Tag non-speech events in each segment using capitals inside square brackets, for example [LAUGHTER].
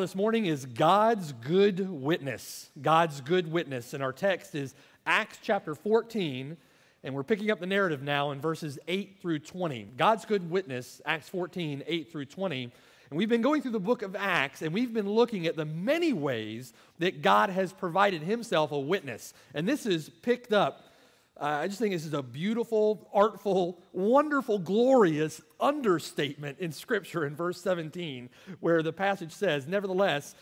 This morning is God's good witness. God's good witness. And our text is Acts chapter 14, and we're picking up the narrative now in verses 8 through 20. God's good witness, Acts 14, 8 through 20. And we've been going through the book of Acts, and we've been looking at the many ways that God has provided himself a witness. And this is picked up uh, I just think this is a beautiful, artful, wonderful, glorious understatement in Scripture in verse 17, where the passage says, Nevertheless,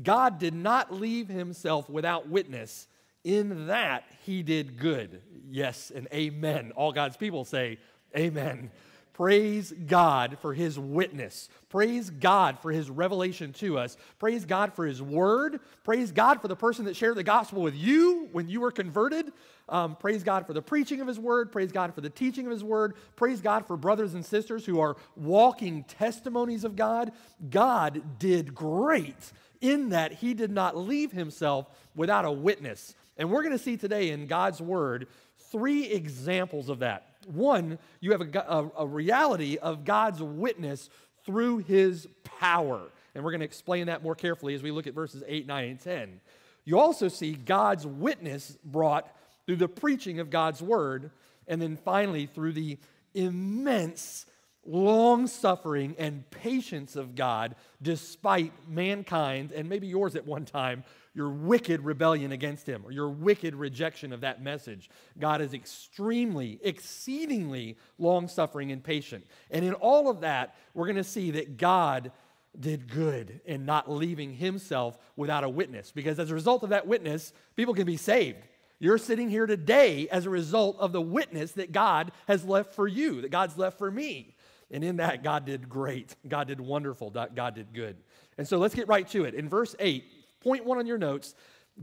God did not leave himself without witness. In that he did good. Yes, and amen. All God's people say, Amen. Praise God for his witness. Praise God for his revelation to us. Praise God for his word. Praise God for the person that shared the gospel with you when you were converted. Um, praise God for the preaching of his word. Praise God for the teaching of his word. Praise God for brothers and sisters who are walking testimonies of God. God did great in that he did not leave himself without a witness. And we're going to see today in God's word three examples of that. One, you have a, a, a reality of God's witness through his power. And we're going to explain that more carefully as we look at verses 8, 9, and 10. You also see God's witness brought through the preaching of God's word, and then finally through the immense long suffering and patience of God despite mankind, and maybe yours at one time, your wicked rebellion against Him or your wicked rejection of that message. God is extremely, exceedingly long suffering and patient. And in all of that, we're going to see that God did good in not leaving Himself without a witness, because as a result of that witness, people can be saved. You're sitting here today as a result of the witness that God has left for you, that God's left for me. And in that, God did great. God did wonderful. God did good. And so let's get right to it. In verse 8, point one on your notes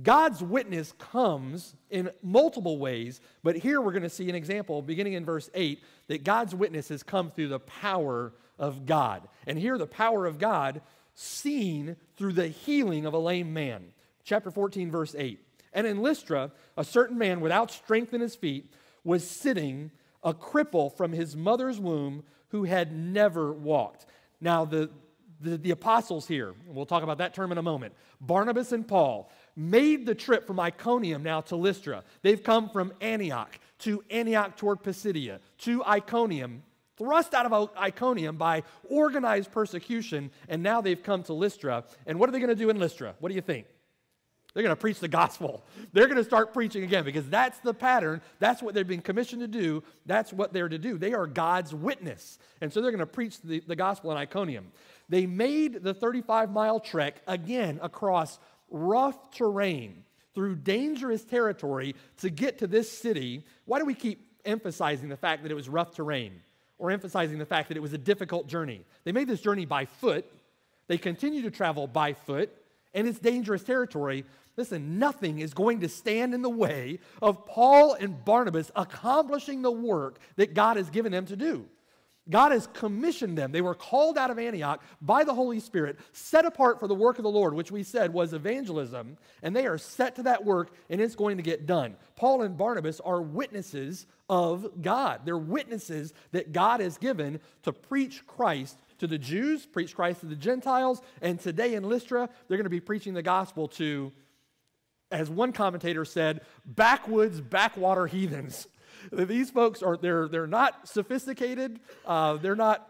God's witness comes in multiple ways, but here we're going to see an example beginning in verse 8 that God's witness has come through the power of God. And here, the power of God seen through the healing of a lame man. Chapter 14, verse 8. And in Lystra, a certain man without strength in his feet was sitting, a cripple from his mother's womb, who had never walked. Now, the, the, the apostles here, and we'll talk about that term in a moment, Barnabas and Paul, made the trip from Iconium now to Lystra. They've come from Antioch to Antioch toward Pisidia to Iconium, thrust out of Iconium by organized persecution, and now they've come to Lystra. And what are they going to do in Lystra? What do you think? They're going to preach the gospel. They're going to start preaching again because that's the pattern. That's what they've been commissioned to do. That's what they're to do. They are God's witness. And so they're going to preach the, the gospel in Iconium. They made the 35 mile trek again across rough terrain through dangerous territory to get to this city. Why do we keep emphasizing the fact that it was rough terrain or emphasizing the fact that it was a difficult journey? They made this journey by foot. They continue to travel by foot, and it's dangerous territory. Listen, nothing is going to stand in the way of Paul and Barnabas accomplishing the work that God has given them to do. God has commissioned them. They were called out of Antioch by the Holy Spirit, set apart for the work of the Lord, which we said was evangelism, and they are set to that work and it's going to get done. Paul and Barnabas are witnesses of God. They're witnesses that God has given to preach Christ to the Jews, preach Christ to the Gentiles, and today in Lystra, they're going to be preaching the gospel to as one commentator said, backwoods, backwater heathens. These folks are, they're, they're not sophisticated, uh, they're not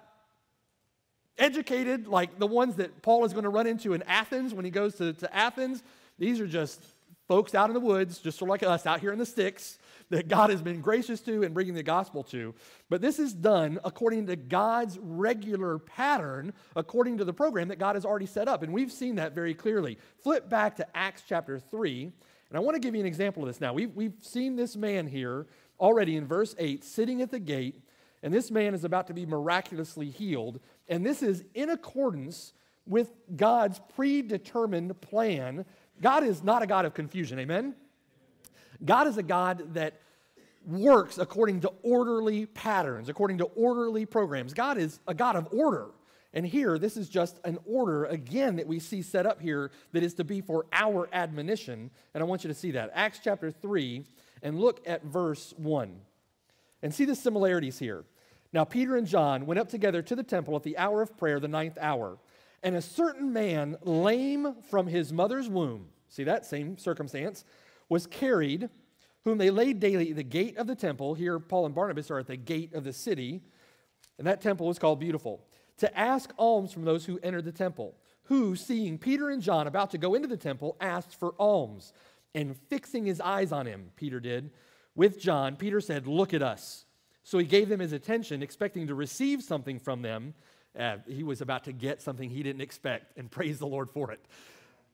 educated like the ones that Paul is going to run into in Athens when he goes to, to Athens. These are just folks out in the woods, just sort of like us out here in the sticks, that God has been gracious to and bringing the gospel to. But this is done according to God's regular pattern, according to the program that God has already set up. And we've seen that very clearly. Flip back to Acts chapter 3, and I want to give you an example of this now. We've, we've seen this man here already in verse 8 sitting at the gate, and this man is about to be miraculously healed. And this is in accordance with God's predetermined plan. God is not a God of confusion, amen? God is a God that works according to orderly patterns, according to orderly programs. God is a God of order. And here, this is just an order, again, that we see set up here that is to be for our admonition. And I want you to see that. Acts chapter 3, and look at verse 1. And see the similarities here. Now, Peter and John went up together to the temple at the hour of prayer, the ninth hour. And a certain man, lame from his mother's womb, see that same circumstance, was carried, whom they laid daily at the gate of the temple. Here, Paul and Barnabas are at the gate of the city, and that temple was called Beautiful, to ask alms from those who entered the temple, who, seeing Peter and John about to go into the temple, asked for alms. And fixing his eyes on him, Peter did, with John, Peter said, Look at us. So he gave them his attention, expecting to receive something from them. Uh, he was about to get something he didn't expect, and [LAUGHS] praise the Lord for it.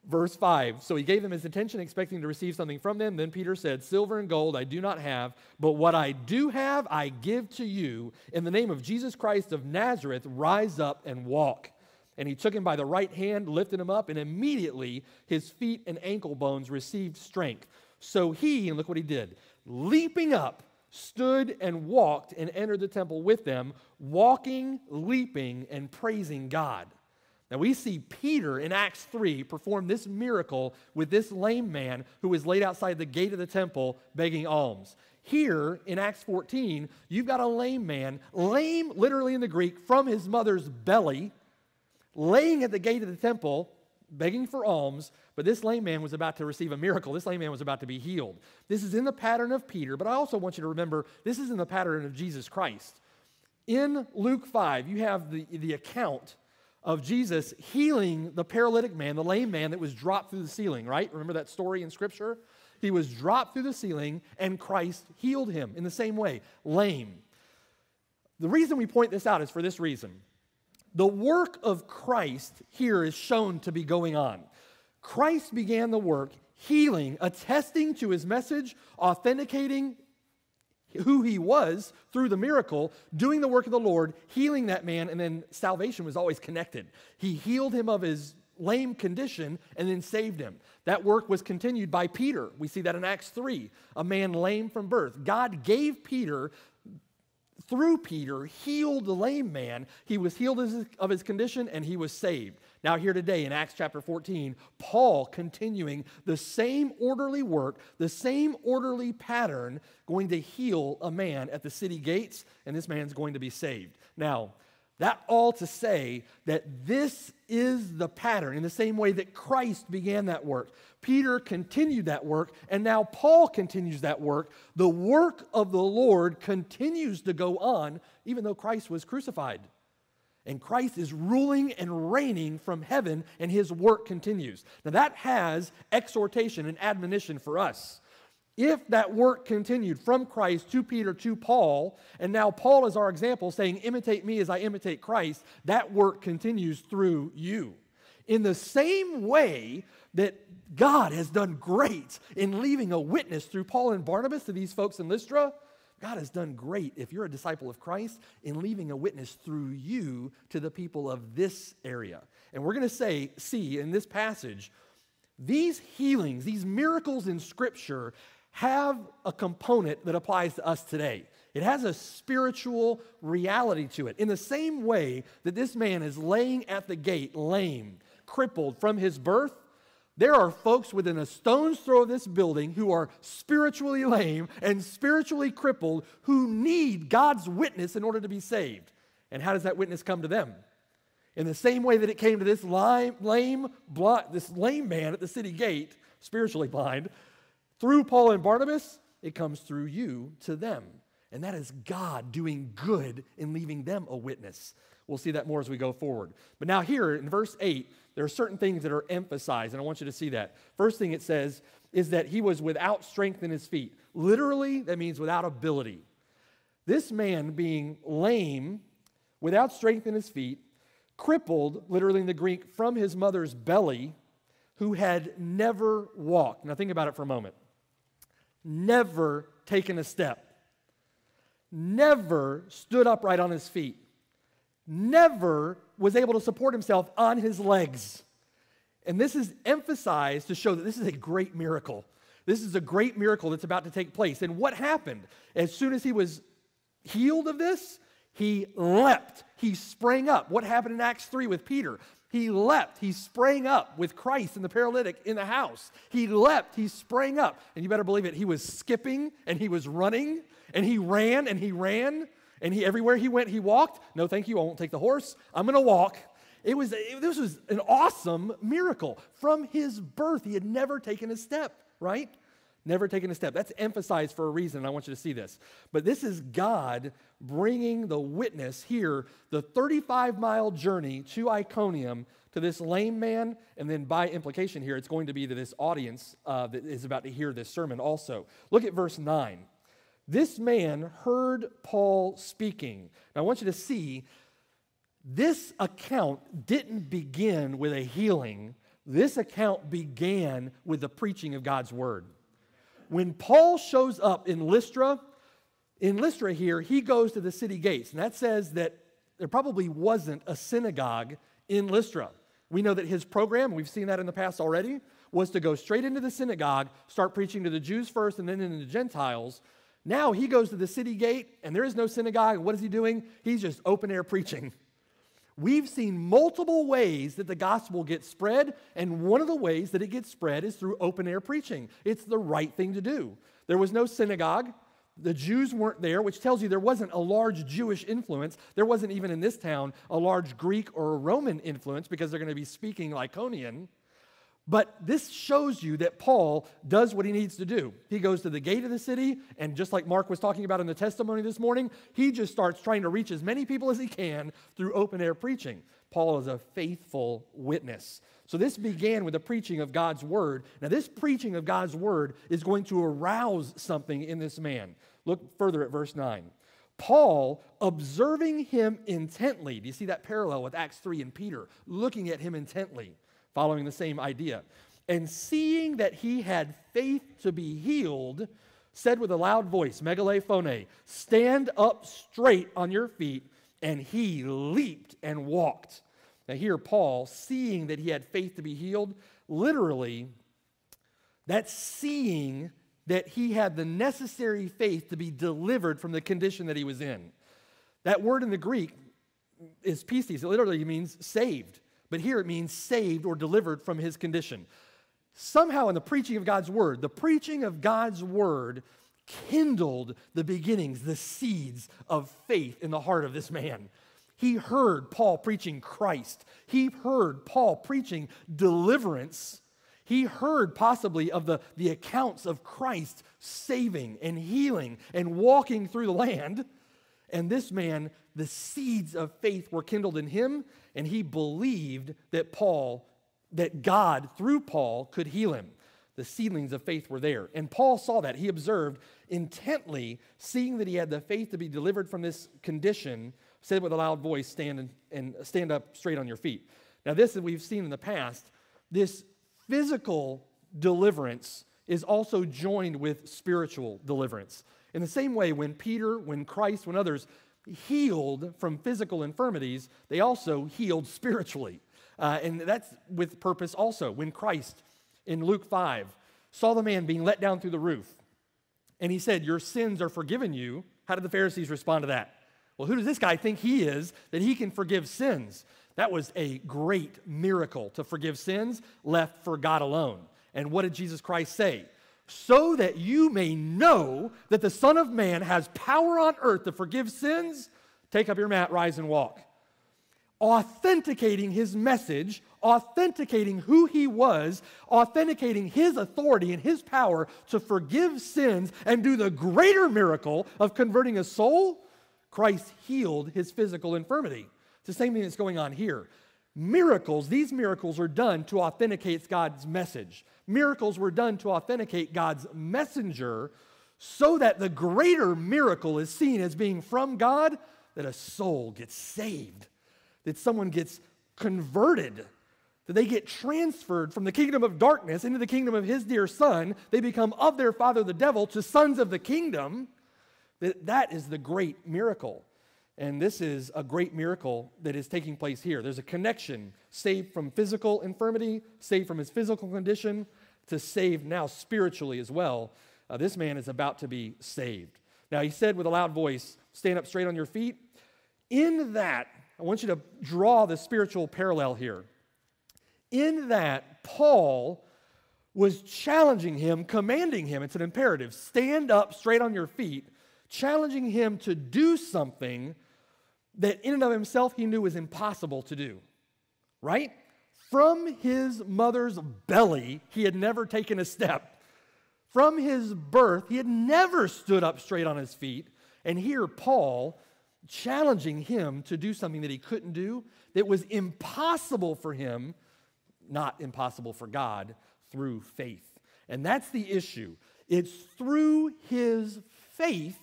Verse 5 So he gave them his attention, expecting to receive something from them. Then Peter said, Silver and gold I do not have, but what I do have I give to you. In the name of Jesus Christ of Nazareth, rise up and walk. And he took him by the right hand, lifted him up, and immediately his feet and ankle bones received strength. So he, and look what he did, leaping up, stood and walked and entered the temple with them, walking, leaping, and praising God. Now we see Peter in Acts 3 perform this miracle with this lame man who was laid outside the gate of the temple begging alms. Here in Acts 14, you've got a lame man, lame literally in the Greek, from his mother's belly, laying at the gate of the temple begging for alms, but this lame man was about to receive a miracle. This lame man was about to be healed. This is in the pattern of Peter, but I also want you to remember this is in the pattern of Jesus Christ. In Luke 5, you have the, the account of Jesus healing the paralytic man, the lame man that was dropped through the ceiling, right? Remember that story in Scripture? He was dropped through the ceiling, and Christ healed him in the same way, lame. The reason we point this out is for this reason the work of Christ here is shown to be going on. Christ began the work healing, attesting to his message, authenticating who he was through the miracle, doing the work of the Lord, healing that man, and then salvation was always connected. He healed him of his lame condition and then saved him. That work was continued by Peter. We see that in Acts 3, a man lame from birth. God gave Peter through Peter, healed the lame man. He was healed of his condition and he was saved. Now, here today in Acts chapter 14, Paul continuing the same orderly work, the same orderly pattern, going to heal a man at the city gates, and this man's going to be saved. Now, that all to say that this is the pattern in the same way that Christ began that work. Peter continued that work, and now Paul continues that work. The work of the Lord continues to go on, even though Christ was crucified. And Christ is ruling and reigning from heaven, and his work continues. Now, that has exhortation and admonition for us. If that work continued from Christ to Peter to Paul, and now Paul is our example saying, Imitate me as I imitate Christ, that work continues through you. In the same way that God has done great in leaving a witness through Paul and Barnabas to these folks in Lystra, God has done great if you're a disciple of Christ in leaving a witness through you to the people of this area. And we're going to say, see in this passage, these healings, these miracles in Scripture have a component that applies to us today. It has a spiritual reality to it. In the same way that this man is laying at the gate, lame, crippled from his birth, there are folks within a stone's throw of this building who are spiritually lame and spiritually crippled who need God's witness in order to be saved. And how does that witness come to them? In the same way that it came to this lame, lame, blind, this lame man at the city gate, spiritually blind, through Paul and Barnabas, it comes through you to them. And that is God doing good in leaving them a witness. We'll see that more as we go forward. But now, here in verse 8, there are certain things that are emphasized, and I want you to see that. First thing it says is that he was without strength in his feet. Literally, that means without ability. This man being lame, without strength in his feet, crippled, literally in the Greek, from his mother's belly, who had never walked. Now, think about it for a moment. Never taken a step, never stood upright on his feet, never was able to support himself on his legs. And this is emphasized to show that this is a great miracle. This is a great miracle that's about to take place. And what happened? As soon as he was healed of this, he leapt. He sprang up. What happened in Acts 3 with Peter? He leapt. He sprang up with Christ and the paralytic in the house. He leapt. He sprang up. And you better believe it. He was skipping and he was running and he ran and he ran and he, everywhere he went, he walked. No, thank you. I won't take the horse. I'm going to walk. It was, it, this was an awesome miracle. From his birth, he had never taken a step, right? Never taken a step. That's emphasized for a reason, and I want you to see this. But this is God bringing the witness here, the 35 mile journey to Iconium to this lame man, and then by implication here, it's going to be to this audience uh, that is about to hear this sermon also. Look at verse 9. This man heard Paul speaking. Now, I want you to see this account didn't begin with a healing, this account began with the preaching of God's word when Paul shows up in Lystra, in Lystra here, he goes to the city gates. And that says that there probably wasn't a synagogue in Lystra. We know that his program, we've seen that in the past already, was to go straight into the synagogue, start preaching to the Jews first and then into the Gentiles. Now he goes to the city gate and there is no synagogue. What is he doing? He's just open air preaching. [LAUGHS] We've seen multiple ways that the gospel gets spread, and one of the ways that it gets spread is through open air preaching. It's the right thing to do. There was no synagogue. The Jews weren't there, which tells you there wasn't a large Jewish influence. There wasn't even in this town a large Greek or Roman influence because they're going to be speaking Lycaonian. But this shows you that Paul does what he needs to do. He goes to the gate of the city, and just like Mark was talking about in the testimony this morning, he just starts trying to reach as many people as he can through open air preaching. Paul is a faithful witness. So this began with the preaching of God's word. Now, this preaching of God's word is going to arouse something in this man. Look further at verse 9. Paul, observing him intently, do you see that parallel with Acts 3 and Peter, looking at him intently? Following the same idea. And seeing that he had faith to be healed, said with a loud voice, Megalephone, stand up straight on your feet. And he leaped and walked. Now, here, Paul, seeing that he had faith to be healed, literally, that seeing that he had the necessary faith to be delivered from the condition that he was in. That word in the Greek is pistis. It literally means saved. But here it means saved or delivered from his condition. Somehow, in the preaching of God's word, the preaching of God's word kindled the beginnings, the seeds of faith in the heart of this man. He heard Paul preaching Christ, he heard Paul preaching deliverance. He heard possibly of the, the accounts of Christ saving and healing and walking through the land. And this man, the seeds of faith were kindled in him, and he believed that Paul, that God through Paul could heal him. The seedlings of faith were there. And Paul saw that. He observed intently, seeing that he had the faith to be delivered from this condition, said with a loud voice, Stand and, and stand up straight on your feet. Now, this that we've seen in the past, this physical deliverance is also joined with spiritual deliverance. In the same way, when Peter, when Christ, when others healed from physical infirmities, they also healed spiritually. Uh, and that's with purpose also. When Christ in Luke 5 saw the man being let down through the roof, and he said, Your sins are forgiven you, how did the Pharisees respond to that? Well, who does this guy think he is that he can forgive sins? That was a great miracle to forgive sins left for God alone. And what did Jesus Christ say? So that you may know that the Son of Man has power on earth to forgive sins, take up your mat, rise, and walk. Authenticating his message, authenticating who he was, authenticating his authority and his power to forgive sins and do the greater miracle of converting a soul, Christ healed his physical infirmity. It's the same thing that's going on here. Miracles, these miracles are done to authenticate God's message miracles were done to authenticate God's messenger so that the greater miracle is seen as being from God that a soul gets saved, that someone gets converted, that they get transferred from the kingdom of darkness into the kingdom of his dear son. They become of their father the devil to sons of the kingdom. That, that is the great miracle. And this is a great miracle that is taking place here. There's a connection, saved from physical infirmity, saved from his physical condition, to save now spiritually as well. Uh, this man is about to be saved. Now, he said with a loud voice, Stand up straight on your feet. In that, I want you to draw the spiritual parallel here. In that, Paul was challenging him, commanding him, it's an imperative, stand up straight on your feet, challenging him to do something that in and of himself he knew was impossible to do. right? From his mother's belly, he had never taken a step. From his birth, he had never stood up straight on his feet. And here, Paul challenging him to do something that he couldn't do, that was impossible for him, not impossible for God, through faith. And that's the issue. It's through his faith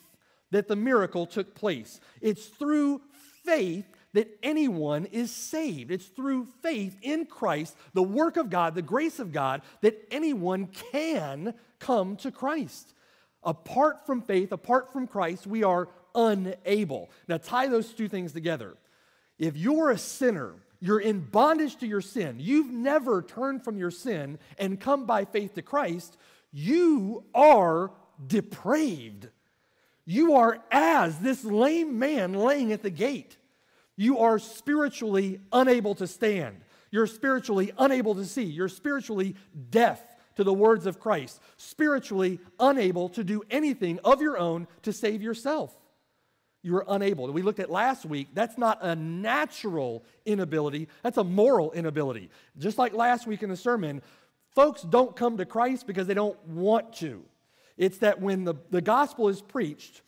that the miracle took place. It's through faith that anyone is saved. It's through faith in Christ, the work of God, the grace of God, that anyone can come to Christ. Apart from faith, apart from Christ, we are unable. Now, tie those two things together. If you're a sinner, you're in bondage to your sin, you've never turned from your sin and come by faith to Christ, you are depraved. You are as this lame man laying at the gate. You are spiritually unable to stand. You're spiritually unable to see. You're spiritually deaf to the words of Christ, spiritually unable to do anything of your own to save yourself. You are unable. We looked at last week, that's not a natural inability, that's a moral inability. Just like last week in the sermon, folks don't come to Christ because they don't want to. It's that when the, the gospel is preached,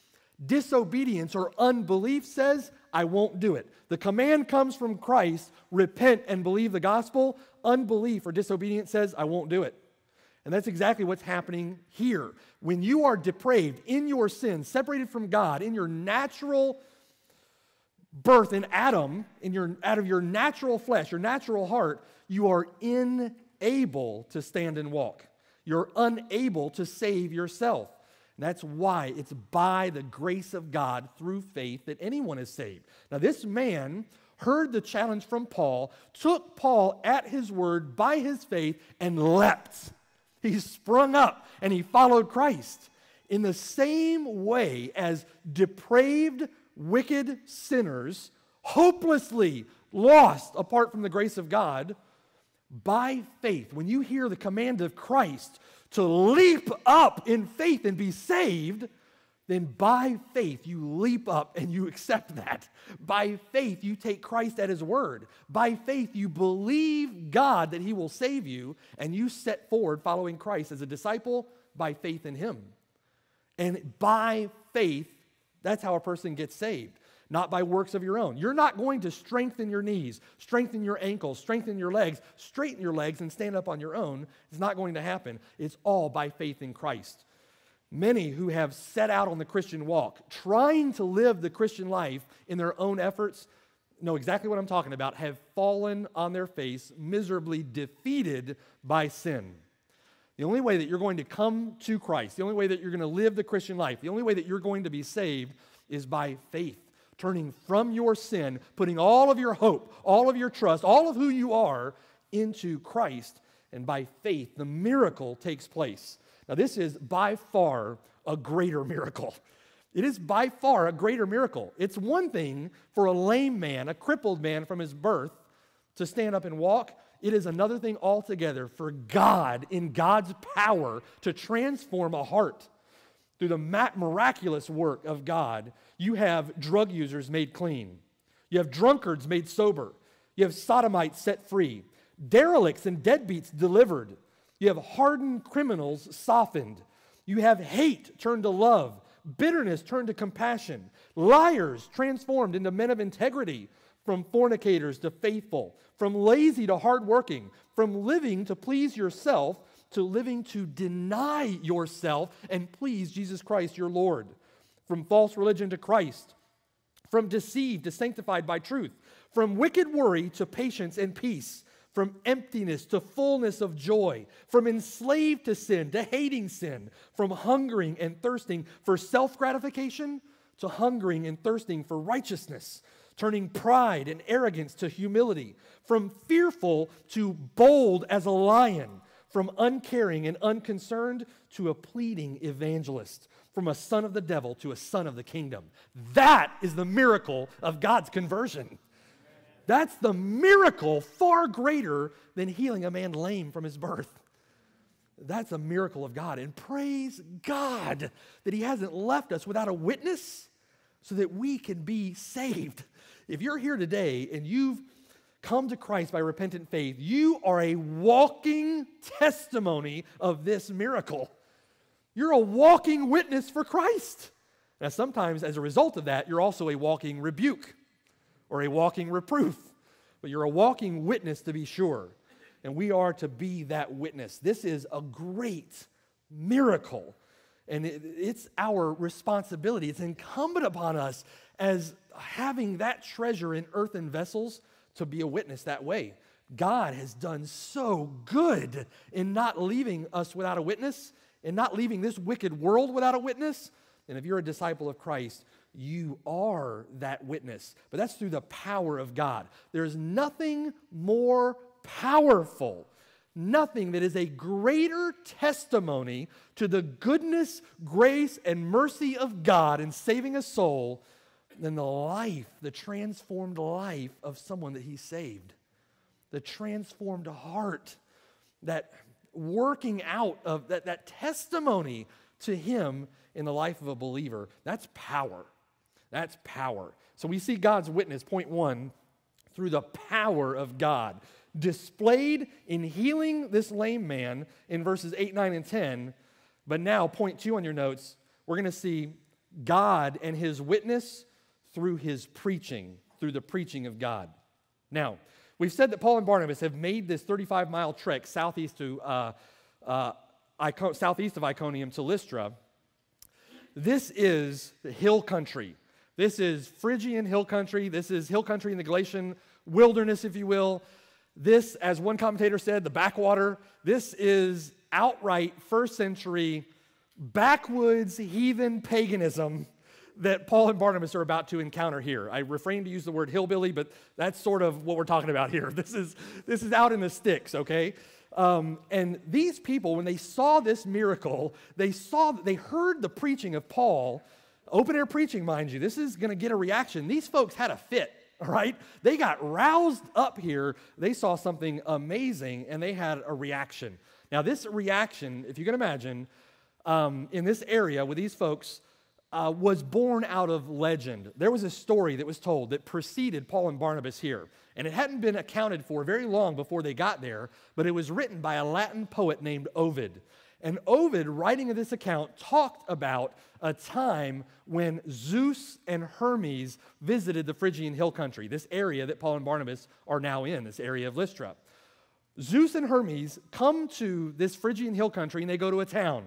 disobedience or unbelief says, I won't do it. The command comes from Christ repent and believe the gospel. Unbelief or disobedience says, I won't do it. And that's exactly what's happening here. When you are depraved in your sin, separated from God, in your natural birth in Adam, in your, out of your natural flesh, your natural heart, you are unable to stand and walk. You're unable to save yourself. And that's why it's by the grace of God through faith that anyone is saved. Now, this man heard the challenge from Paul, took Paul at his word by his faith, and leapt. He sprung up and he followed Christ. In the same way as depraved, wicked sinners, hopelessly lost apart from the grace of God, by faith, when you hear the command of Christ to leap up in faith and be saved, then by faith you leap up and you accept that. By faith you take Christ at his word. By faith you believe God that he will save you and you set forward following Christ as a disciple by faith in him. And by faith, that's how a person gets saved not by works of your own. You're not going to strengthen your knees, strengthen your ankles, strengthen your legs, straighten your legs, and stand up on your own. It's not going to happen. It's all by faith in Christ. Many who have set out on the Christian walk, trying to live the Christian life in their own efforts, know exactly what I'm talking about, have fallen on their face, miserably defeated by sin. The only way that you're going to come to Christ, the only way that you're going to live the Christian life, the only way that you're going to be saved is by faith turning from your sin, putting all of your hope, all of your trust, all of who you are into Christ. And by faith, the miracle takes place. Now, this is by far a greater miracle. It is by far a greater miracle. It's one thing for a lame man, a crippled man from his birth, to stand up and walk. It is another thing altogether for God, in God's power, to transform a heart through the miraculous work of God, you have drug users made clean. You have drunkards made sober. You have sodomites set free. Derelicts and deadbeats delivered. You have hardened criminals softened. You have hate turned to love, bitterness turned to compassion, liars transformed into men of integrity, from fornicators to faithful, from lazy to hardworking, from living to please yourself to living to deny yourself and please Jesus Christ your Lord. From false religion to Christ. From deceived to sanctified by truth. From wicked worry to patience and peace. From emptiness to fullness of joy. From enslaved to sin to hating sin. From hungering and thirsting for self gratification to hungering and thirsting for righteousness turning pride and arrogance to humility, from fearful to bold as a lion, from uncaring and unconcerned to a pleading evangelist, from a son of the devil to a son of the kingdom. That is the miracle of God's conversion. That's the miracle far greater than healing a man lame from his birth. That's a miracle of God. And praise God that He hasn't left us without a witness so that we can be saved. If you're here today and you've come to Christ by repentant faith, you are a walking testimony of this miracle. You're a walking witness for Christ. Now, sometimes as a result of that, you're also a walking rebuke or a walking reproof, but you're a walking witness to be sure. And we are to be that witness. This is a great miracle. And it, it's our responsibility. It's incumbent upon us as having that treasure in earthen vessels to be a witness that way. God has done so good in not leaving us without a witness, in not leaving this wicked world without a witness. And if you're a disciple of Christ, you are that witness. But that's through the power of God. There's nothing more powerful, nothing that is a greater testimony to the goodness, grace, and mercy of God in saving a soul than the life, the transformed life of someone that He saved. The transformed heart, that working out of that, that testimony to Him in the life of a believer, that's power. That's power. So we see God's witness, point one, through the power of God, displayed in healing this lame man in verses 8, 9, and 10. But now, point two on your notes, we're going to see God and his witness through his preaching, through the preaching of God. Now, we've said that Paul and Barnabas have made this 35 mile trek southeast to uh, uh, Icon- southeast of Iconium to Lystra. This is the hill country. This is Phrygian hill country. This is hill country in the Galatian wilderness, if you will. This, as one commentator said, the backwater. This is outright first century backwoods heathen paganism that Paul and Barnabas are about to encounter here. I refrain to use the word hillbilly, but that's sort of what we're talking about here. [LAUGHS] This is, this is out in the sticks, okay? Um, and these people, when they saw this miracle, they saw, they heard the preaching of Paul, open air preaching, mind you. This is going to get a reaction. These folks had a fit, all right? They got roused up here. They saw something amazing, and they had a reaction. Now, this reaction, if you can imagine, um, in this area with these folks, uh, was born out of legend. There was a story that was told that preceded Paul and Barnabas here, and it hadn't been accounted for very long before they got there, but it was written by a Latin poet named Ovid. And Ovid, writing of this account, talked about a time when Zeus and Hermes visited the Phrygian hill country, this area that Paul and Barnabas are now in, this area of Lystra. Zeus and Hermes come to this Phrygian hill country and they go to a town.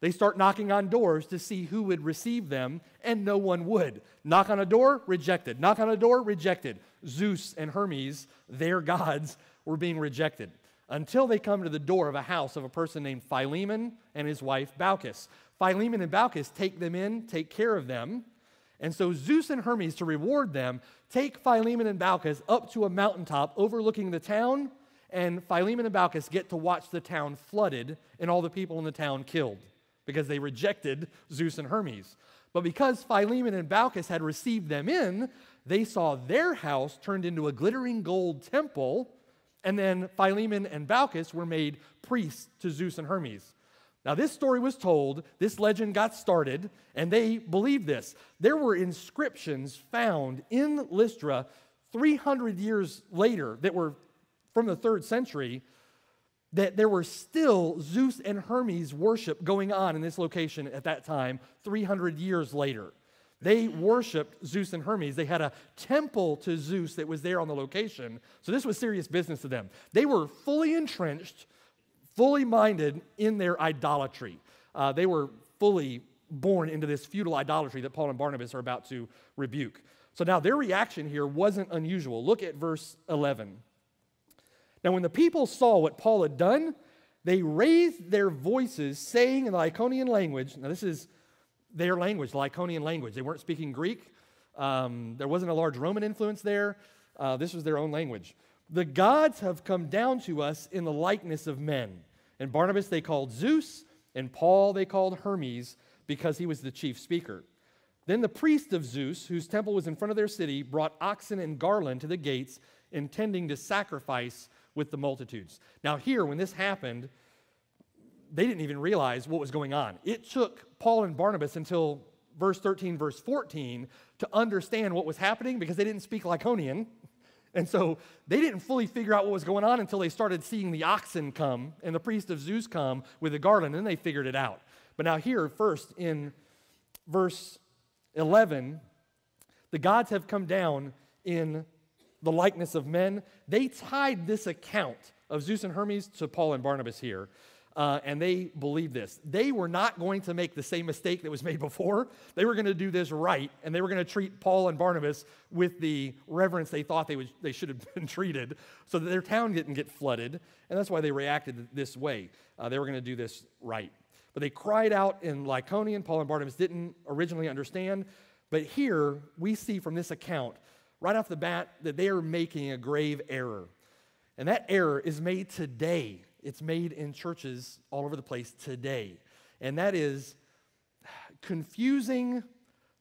They start knocking on doors to see who would receive them, and no one would. Knock on a door, rejected. Knock on a door, rejected. Zeus and Hermes, their [LAUGHS] gods, were being rejected until they come to the door of a house of a person named Philemon and his wife Baucis. Philemon and Baucis take them in, take care of them. And so Zeus and Hermes, to reward them, take Philemon and Baucis up to a mountaintop overlooking the town, and Philemon and Baucis get to watch the town flooded and all the people in the town killed because they rejected Zeus and Hermes. But because Philemon and Baucis had received them in, they saw their house turned into a glittering gold temple, and then Philemon and Baucis were made priests to Zeus and Hermes. Now, this story was told, this legend got started, and they believed this. There were inscriptions found in Lystra 300 years later that were from the third century that there were still Zeus and Hermes worship going on in this location at that time, 300 years later. They worshiped Zeus and Hermes. They had a temple to Zeus that was there on the location. So this was serious business to them. They were fully entrenched, fully minded in their idolatry. Uh, they were fully born into this feudal idolatry that Paul and Barnabas are about to rebuke. So now their reaction here wasn't unusual. Look at verse 11. Now, when the people saw what Paul had done, they raised their voices, saying in the Lycaonian language, now this is their language, the Iconian language. They weren't speaking Greek, um, there wasn't a large Roman influence there. Uh, this was their own language. The gods have come down to us in the likeness of men. And Barnabas they called Zeus, and Paul they called Hermes because he was the chief speaker. Then the priest of Zeus, whose temple was in front of their city, brought oxen and garland to the gates, intending to sacrifice with the multitudes. Now, here, when this happened, they didn't even realize what was going on. It took Paul and Barnabas until verse 13, verse 14 to understand what was happening because they didn't speak Lycaonian. And so they didn't fully figure out what was going on until they started seeing the oxen come and the priest of Zeus come with the garland, and then they figured it out. But now, here, first in verse 11, the gods have come down in the likeness of men. They tied this account of Zeus and Hermes to Paul and Barnabas here. Uh, and they believed this. They were not going to make the same mistake that was made before. They were going to do this right, and they were going to treat Paul and Barnabas with the reverence they thought they, would, they should have [LAUGHS] been treated so that their town didn't get flooded. And that's why they reacted this way. Uh, they were going to do this right. But they cried out in Lycaonian. Paul and Barnabas didn't originally understand. But here we see from this account, right off the bat, that they are making a grave error. And that error is made today. It's made in churches all over the place today. And that is confusing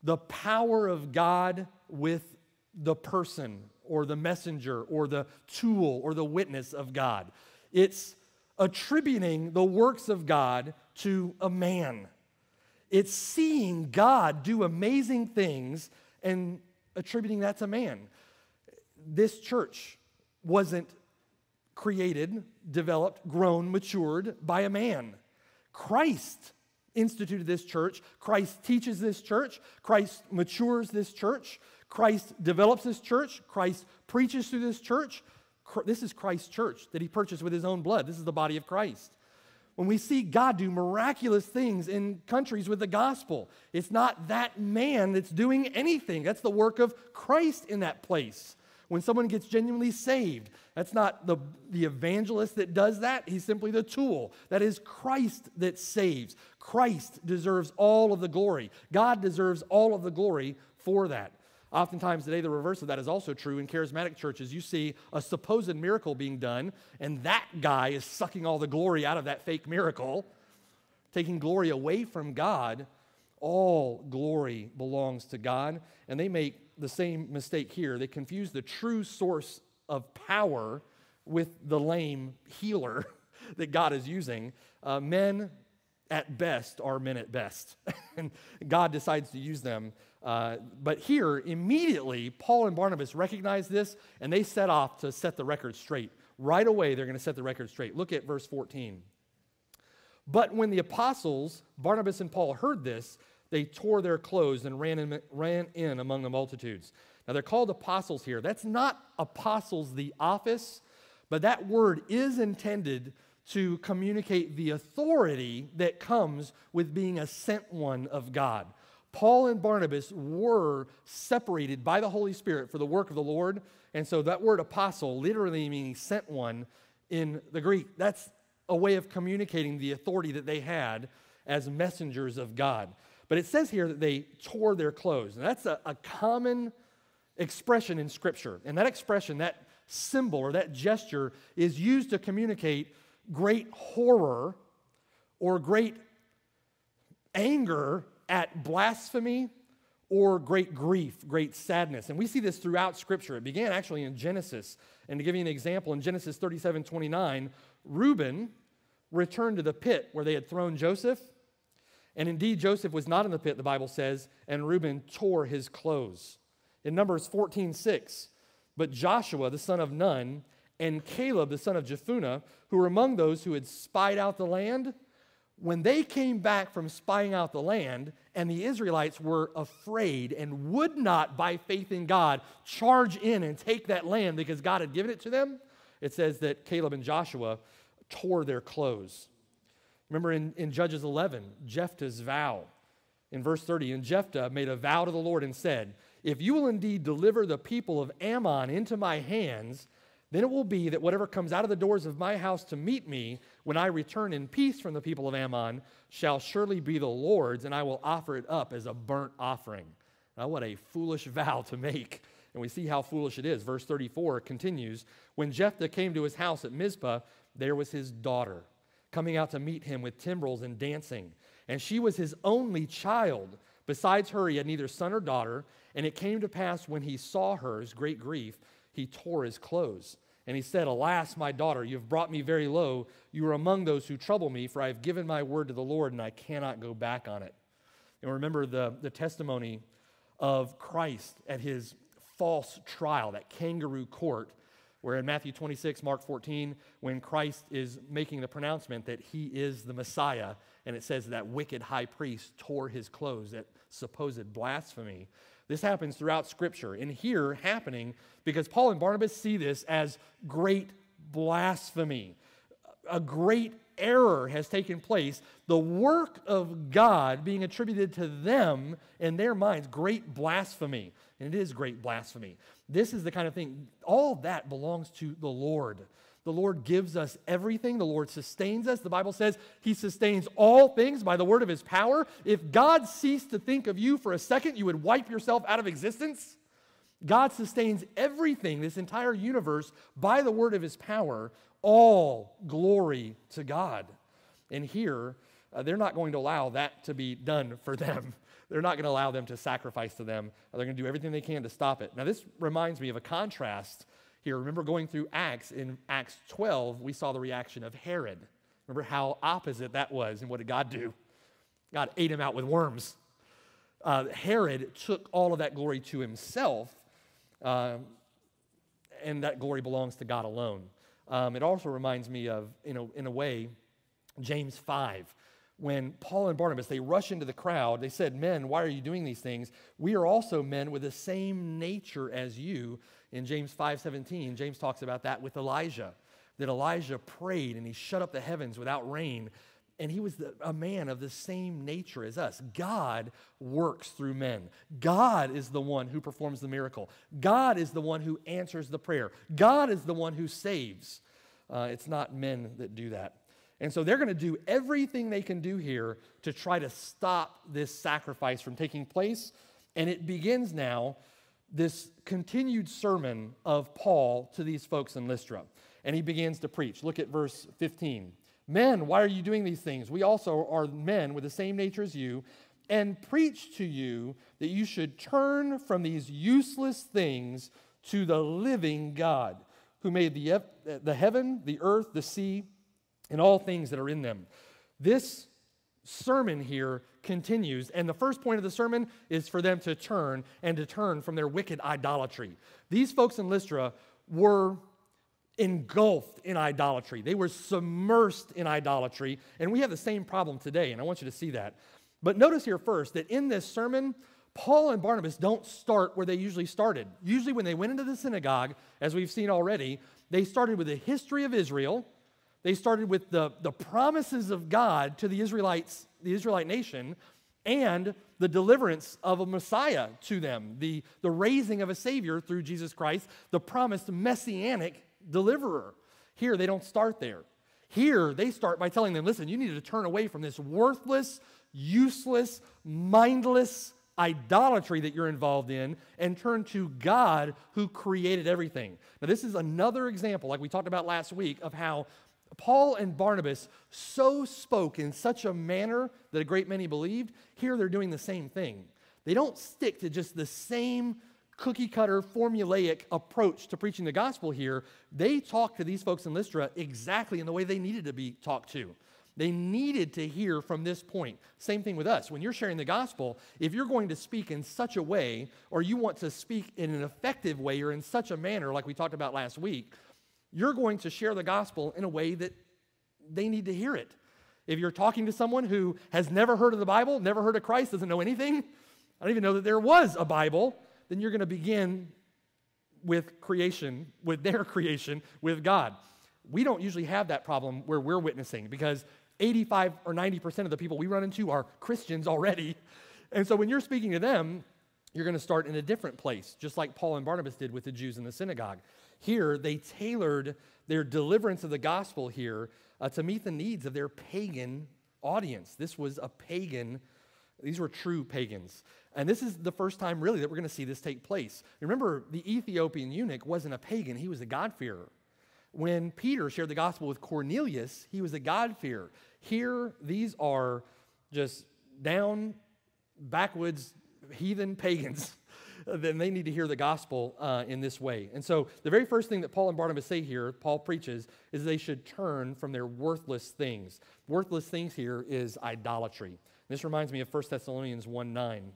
the power of God with the person or the messenger or the tool or the witness of God. It's attributing the works of God to a man. It's seeing God do amazing things and attributing that to man. This church wasn't created, developed, grown, matured by a man. Christ instituted this church. Christ teaches this church. Christ matures this church. Christ develops this church. Christ preaches through this church. This is Christ's church that he purchased with his own blood. This is the body of Christ. When we see God do miraculous things in countries with the gospel, it's not that man that's doing anything. That's the work of Christ in that place. When someone gets genuinely saved, that's not the, the evangelist that does that. He's simply the tool. That is Christ that saves. Christ deserves all of the glory. God deserves all of the glory for that. Oftentimes today, the reverse of that is also true in charismatic churches. You see a supposed miracle being done, and that guy is sucking all the glory out of that fake miracle, taking glory away from God. All glory belongs to God. And they make the same mistake here. They confuse the true source of power with the lame healer [LAUGHS] that God is using. Uh, men at best are men at best. [LAUGHS] and God decides to use them uh, but here, immediately, Paul and Barnabas recognize this and they set off to set the record straight. Right away, they're going to set the record straight. Look at verse 14. But when the apostles, Barnabas and Paul, heard this, they tore their clothes and ran in, ran in among the multitudes. Now, they're called apostles here. That's not apostles, the office, but that word is intended to communicate the authority that comes with being a sent one of God. Paul and Barnabas were separated by the Holy Spirit for the work of the Lord. And so that word apostle literally meaning sent one in the Greek. That's a way of communicating the authority that they had as messengers of God. But it says here that they tore their clothes. And that's a, a common expression in Scripture. And that expression, that symbol or that gesture, is used to communicate great horror or great anger at blasphemy or great grief, great sadness. And we see this throughout Scripture. It began actually in Genesis. And to give you an example, in Genesis 37 29, Reuben returned to the pit where they had thrown Joseph. And indeed, Joseph was not in the pit, the Bible says, and Reuben tore his clothes. In Numbers 14 6, but Joshua, the son of Nun, and Caleb, the son of Jephunneh, who were among those who had spied out the land, when they came back from spying out the land and the Israelites were afraid and would not, by faith in God, charge in and take that land because God had given it to them, it says that Caleb and Joshua tore their clothes. Remember in, in Judges 11, Jephthah's vow. In verse 30, and Jephthah made a vow to the Lord and said, If you will indeed deliver the people of Ammon into my hands, then it will be that whatever comes out of the doors of my house to meet me when I return in peace from the people of Ammon shall surely be the Lord's, and I will offer it up as a burnt offering. Now, what a foolish [LAUGHS] vow to make. And we see how foolish it is. Verse 34 continues When Jephthah came to his house at Mizpah, there was his daughter coming out to meet him with timbrels and dancing. And she was his only child. Besides her, he had neither son or daughter. And it came to pass when he saw her, his great grief, he tore his clothes. And he said, Alas, my daughter, you have brought me very low. You are among those who trouble me, for I have given my word to the Lord, and I cannot go back on it. And remember the, the testimony of Christ at his false trial, that kangaroo court, where in Matthew 26, Mark 14, when Christ is making the pronouncement that he is the Messiah, and it says that wicked high priest tore his clothes, that supposed blasphemy. This happens throughout Scripture. And here, happening because Paul and Barnabas see this as great blasphemy. A great error has taken place. The work of God being attributed to them in their minds, great blasphemy. And it is great blasphemy. This is the kind of thing, all that belongs to the Lord. The Lord gives us everything. The Lord sustains us. The Bible says He sustains all things by the word of His power. If God ceased to think of you for a second, you would wipe yourself out of existence. God sustains everything, this entire universe, by the word of His power. All glory to God. And here, uh, they're not going to allow that to be done for them. [LAUGHS] They're not going to allow them to sacrifice to them. They're going to do everything they can to stop it. Now, this reminds me of a contrast here. Remember going through Acts, in Acts 12, we saw the reaction of Herod. Remember how opposite that was, and what did God do? God ate him out with worms. Uh, Herod took all of that glory to himself, uh, and that glory belongs to God alone. Um, it also reminds me of, you know, in a way, James 5 when Paul and Barnabas they rush into the crowd they said men why are you doing these things we are also men with the same nature as you in James 5:17 James talks about that with Elijah that Elijah prayed and he shut up the heavens without rain and he was the, a man of the same nature as us. God works through men. God is the one who performs the miracle. God is the one who answers the prayer. God is the one who saves. Uh, it's not men that do that. And so they're going to do everything they can do here to try to stop this sacrifice from taking place. And it begins now this continued sermon of Paul to these folks in Lystra. And he begins to preach. Look at verse 15. Men, why are you doing these things? We also are men with the same nature as you, and preach to you that you should turn from these useless things to the living God, who made the, the heaven, the earth, the sea, and all things that are in them. This sermon here continues, and the first point of the sermon is for them to turn and to turn from their wicked idolatry. These folks in Lystra were engulfed in idolatry, they were submersed in idolatry, and we have the same problem today, and I want you to see that. But notice here first that in this sermon, Paul and Barnabas don't start where they usually started. Usually, when they went into the synagogue, as we've seen already, they started with the history of Israel they started with the, the promises of God to the Israelites, the Israelite nation, and the deliverance of a Messiah to them, the, the raising of a Savior through Jesus Christ, the promised messianic deliverer. Here, they don't start there. Here, they start by telling them listen, you need to turn away from this worthless, useless, mindless idolatry that you're involved in and turn to God who created everything. Now, this is another example, like we talked about last week, of how Paul and Barnabas so spoke in such a manner that a great many believed. Here they're doing the same thing. They don't stick to just the same cookie cutter, formulaic approach to preaching the gospel here. They talk to these folks in Lystra exactly in the way they needed to be talked to. They needed to hear from this point. Same thing with us. When you're sharing the gospel, if you're going to speak in such a way, or you want to speak in an effective way, or in such a manner, like we talked about last week, you're going to share the gospel in a way that they need to hear it. If you're talking to someone who has never heard of the Bible, never heard of Christ, doesn't know anything, I don't even know that there was a Bible, then you're going to begin with creation, with their [LAUGHS] creation, with God. We don't usually have that problem where we're witnessing because 85 or 90% of the people we run into are Christians already. [LAUGHS] And so when you're speaking to them, you're going to start in a different place, just like Paul and Barnabas did with the Jews in the synagogue. Here, they tailored their deliverance of the gospel here uh, to meet the needs of their pagan audience. This was a pagan, these were true pagans. And this is the first time, really, that we're going to see this take place. Remember, the Ethiopian eunuch wasn't a pagan, he was a God-fearer. When Peter shared the gospel with Cornelius, he was a God-fearer. Here, these are just down, backwoods, heathen pagans [LAUGHS] then they need to hear the gospel uh, in this way. And so, the very first thing that Paul and Barnabas say here, Paul preaches, is they should turn from their worthless things. Worthless things here is idolatry. This reminds me of 1 Thessalonians 1 9,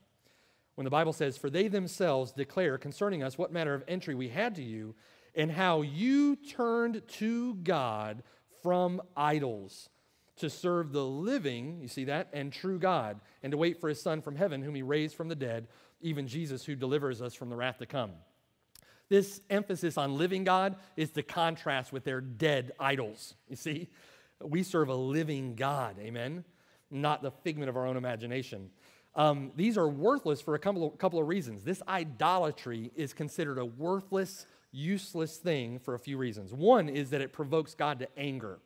when the Bible says, For they themselves declare concerning us what manner of entry we had to you, and how you turned to God from idols to serve the living, you see that, and true God, and to wait for his Son from heaven, whom he raised from the dead, even Jesus, who delivers us from the wrath to come. This emphasis on living God is to contrast with their dead idols. You see, we serve a living God, amen? Not the figment of our own imagination. Um, these are worthless for a couple of, couple of reasons. This idolatry is considered a worthless, useless thing for a few reasons. One is that it provokes God to anger.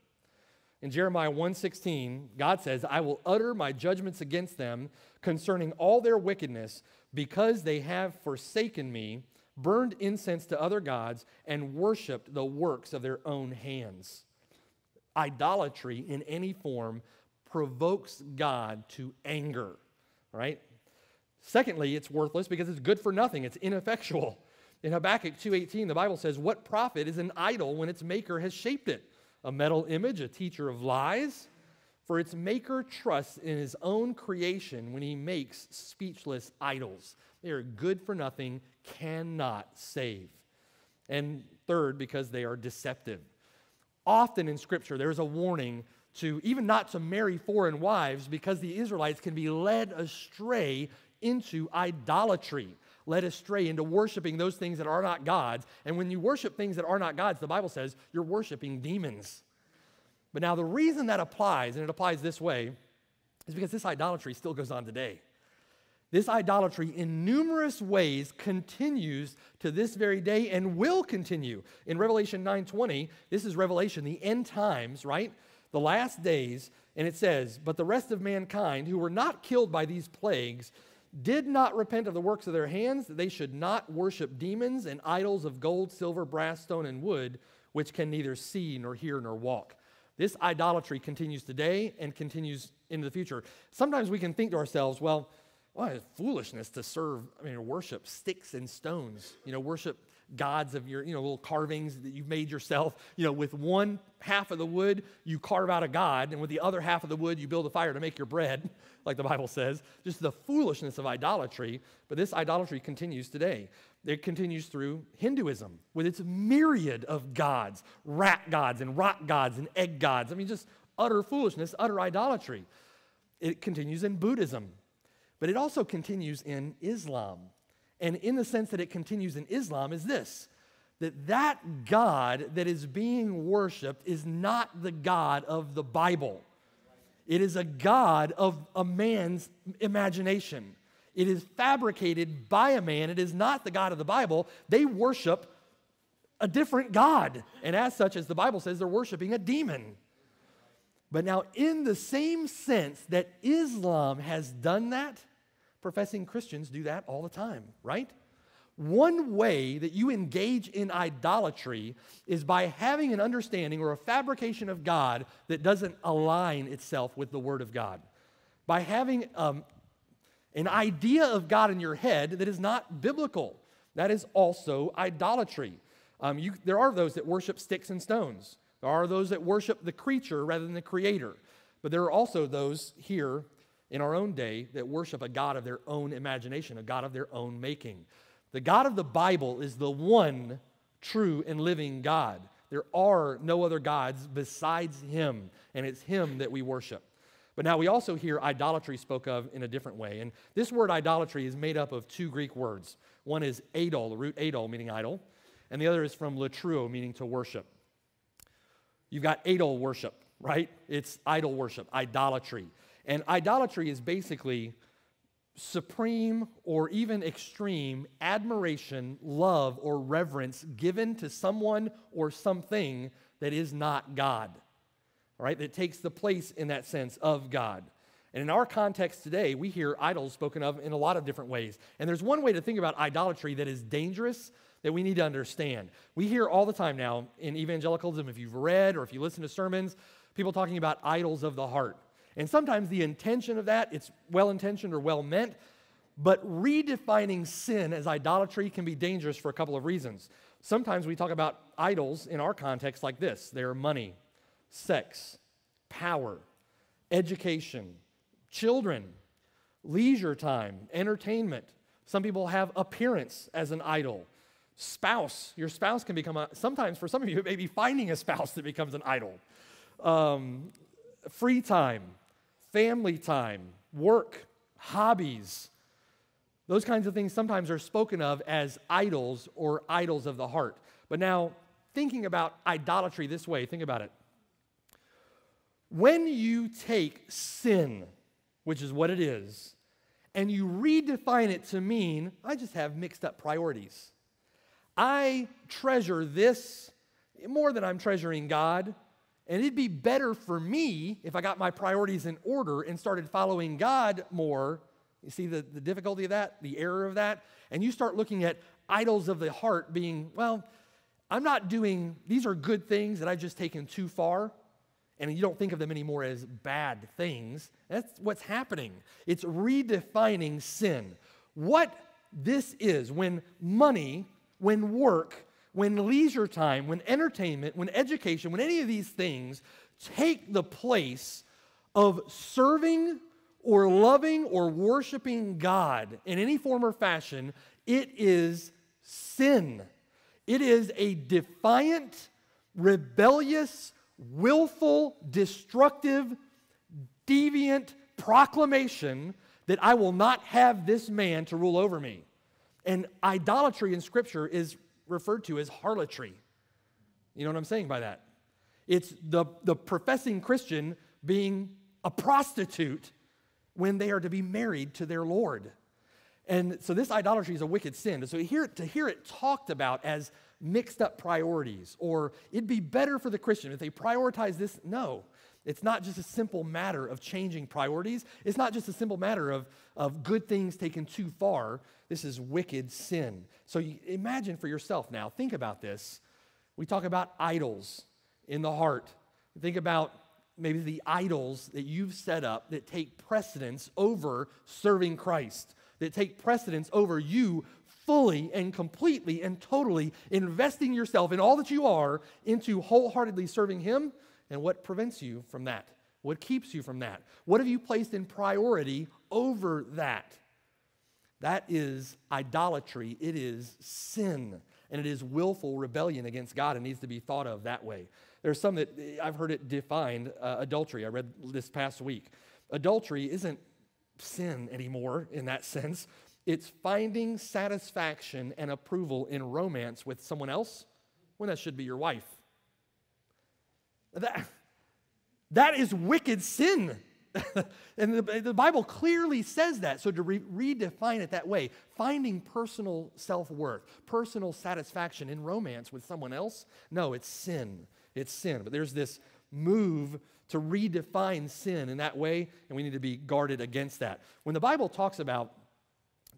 In Jeremiah 1:16, God says, "I will utter my judgments against them concerning all their wickedness, because they have forsaken me, burned incense to other gods, and worshiped the works of their own hands." Idolatry in any form provokes God to anger, right? Secondly, it's worthless because it's good for nothing. It's ineffectual. In Habakkuk 2:18, the Bible says, "What profit is an idol when its maker has shaped it?" a metal image, a teacher of lies. For its maker trusts in his own creation when he makes speechless idols. They are good for nothing, cannot save. And third, because they are deceptive. Often in Scripture, there is a warning to even not to marry foreign wives because the Israelites can be led astray into idolatry led astray into worshiping those things that are not gods. And when you worship things that are not gods, the Bible says you're worshiping demons. But now, the reason that applies, and it applies this way, is because this idolatry still goes on today. This idolatry, in numerous ways, continues to this very day and will continue. In Revelation 9:20, this is Revelation, the end times, right? The last days, and it says, "But the rest of mankind who were not killed by these plagues did not repent of the works of their hands, that they should not worship demons and idols of gold, silver, brass, stone, and wood, which can neither see nor hear nor walk. This idolatry continues today and continues into the future. Sometimes we can think to ourselves, well, it's foolishness to serve, I mean, worship sticks and stones, you know, worship gods of your, you know, little carvings that you've made yourself. You know, with one half of the wood, you carve out a god, and with the other half of the wood, you build a fire to make your bread, [LAUGHS] like the Bible says. Just the foolishness of idolatry. But this idolatry continues today. It continues through Hinduism with its myriad of gods, rat gods and rock gods and egg gods. I mean, just utter foolishness, utter idolatry. It continues in Buddhism, but it also continues in Islam and in the sense that it continues in Islam, is this that that God that is being worshiped is not the God of the Bible. It is a God of a man's imagination. It is fabricated by a man. It is not the God of the Bible. They worship a different God. And as such, as the Bible says, they're worshiping a demon. But now, in the same sense that Islam has done that, professing Christians do that all the time, right? One way that you engage in idolatry is by having an understanding or a fabrication of God that doesn't align itself with the Word of God. By having um, an idea of God in your head that is not biblical. That is also idolatry. Um, you, there are those that worship sticks and stones. There are those that worship the creature rather than the creator. But there are also those here in our own day that worship a God of their own imagination, a God of their own making. The God of the Bible is the one true and living God. There are no other gods besides Him, and it's Him that we worship. But now we also hear idolatry spoke of in a different way. And this word idolatry is made up of two Greek words. One is idol, the root idol, meaning idol, and the other is from latreuo, meaning to worship. You've got idol worship, right? It's idol worship, idolatry. And idolatry is basically supreme or even extreme admiration, love, or reverence given to someone or something that is not God, right? That takes the place in that sense of God. And in our context today, we hear idols spoken of in a lot of different ways. And there's one way to think about idolatry that is dangerous that we need to understand. We hear all the time now in evangelicalism, if you've read or if you listen to sermons, people talking about idols of the heart. And sometimes the intention of that, it's well intentioned or well meant, but redefining sin as idolatry can be dangerous for a couple of reasons. Sometimes we talk about idols in our context like this they are money, sex, power, education, children, leisure time, entertainment, Some people have appearance as an idol. Spouse, your spouse can become a, sometimes for some of you, it may be finding a spouse that becomes an idol. Um, free time, family time, work, hobbies, those kinds of things sometimes are spoken of as idols or idols of the heart. But now, thinking about idolatry this way, think about it. When you take sin, which is what it is, and you redefine it to mean, I just have mixed up priorities. I treasure this more than I'm treasuring God. And it'd be better for me if I got my priorities in order and started following God more. You see the, the difficulty of that, the error of that? And you start looking at idols of the heart being, well, I'm not doing, these are good things that I've just taken too far and you don't think of them anymore as bad things. That's what's happening. It's redefining sin. What this is when money, when work, when leisure time, when entertainment, when education, when any of these things take the place of serving or loving or worshiping God in any form or fashion, it is sin. It is a defiant, rebellious, willful, destructive, deviant proclamation that I will not have this man to rule over me. And idolatry in Scripture is referred to as harlotry. You know what I'm saying by that? It's the, the professing Christian being a prostitute when they are to be married to their Lord. And so this idolatry is a wicked sin. So hear, to hear it talked about as mixed up priorities, or it'd be better for the Christian if they prioritize this. No, it's not just a simple matter of changing priorities. It's not just a simple matter of, of good things taken too far. This is wicked sin. So you, imagine for yourself now, think about this. We talk about idols in the heart. Think about maybe the idols that you've set up that take precedence over serving Christ, that take precedence over you fully and completely and totally investing yourself in all that you are into wholeheartedly serving Him, and what prevents you from that? What keeps you from that? What have you placed in priority over that? That is idolatry. It is sin. And it is willful rebellion against God and needs to be thought of that way. There's some that I've heard it defined uh, adultery. I read this past week. Adultery isn't sin anymore in that sense. It's finding satisfaction and approval in romance with someone else when that should be your wife. That, that is wicked sin. [LAUGHS] and the, the, Bible clearly says that. So to re- redefine it that way, finding personal self worth, personal satisfaction in romance with someone else, no, it's sin. It's sin. But there's this move to redefine sin in that way, and we need to be guarded against that. When the Bible talks about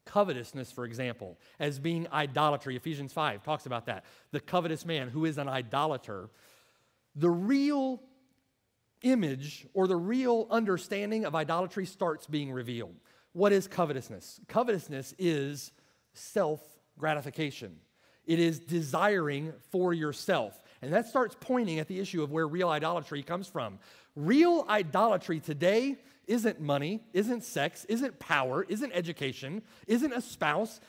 covetousness, for example, as being idolatry. Ephesians 5 talks about that. The covetous man who is an idolater. The real image or the real understanding of idolatry starts being revealed. What is covetousness? Covetousness is self gratification, it is desiring for yourself. And that starts pointing at the issue of where real idolatry comes from. Real idolatry today isn't money, isn't sex, isn't power, isn't education, isn't a spouse,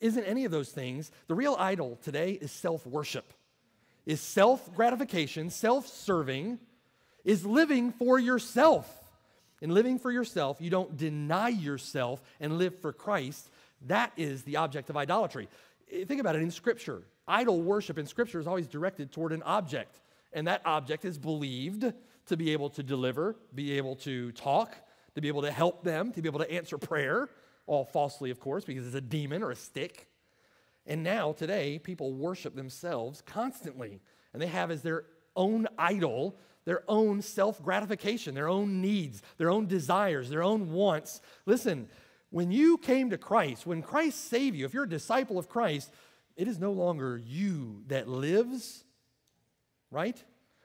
isn't any of those things. The real idol today is self worship, is self gratification, self serving, is living for yourself. In living for yourself, you don't deny yourself and live for Christ. That is the object of idolatry. Eh, think about it in Scripture. Idol worship in Scripture is always directed toward an object, and that object is believed to be able to deliver, be able to talk, to be able to help them, to be able to answer prayer, all falsely, of course, because it's a demon or a stick. And now, today, people worship themselves constantly, and they have as their own idol their own self gratification, their own needs, their own desires, their own wants. Listen, when you came to Christ, when Christ saved you, if you're a disciple of Christ, it is no longer you that lives, right?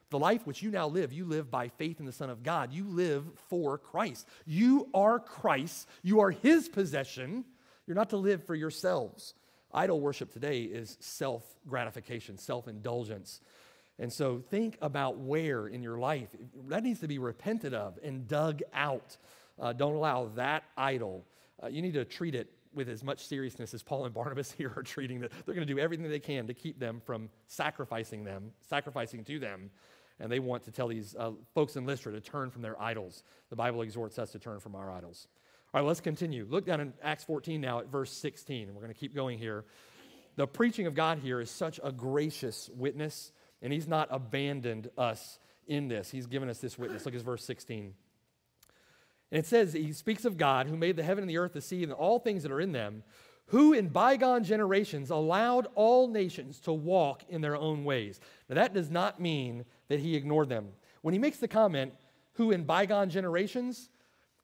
The life which you now live, you live by faith in the Son of God. You live for Christ. You are Christ. You are His possession. You're not to live for yourselves. Idol worship today is self gratification, self indulgence. And so think about where in your life that needs to be repented of and dug out. Uh, don't allow that idol. Uh, you need to treat it with as much seriousness as Paul and Barnabas [LAUGHS] here are treating that. They're going to do everything they can to keep them from sacrificing them, sacrificing to them. And they want to tell these uh, folks in Lystra to turn from their idols. The Bible exhorts us to turn from our idols. All right, let's continue. Look down in Acts 14 now at verse 16, and we're going to keep going here. The preaching of God here is such a gracious witness, and He's not abandoned us in this. He's given us this witness. Look at verse 16. And it says, He speaks of God who made the heaven and the earth, the sea, and all things that are in them, who in bygone generations allowed all nations to walk in their own ways. Now, that does not mean that He ignored them. When He makes the comment, who in bygone generations,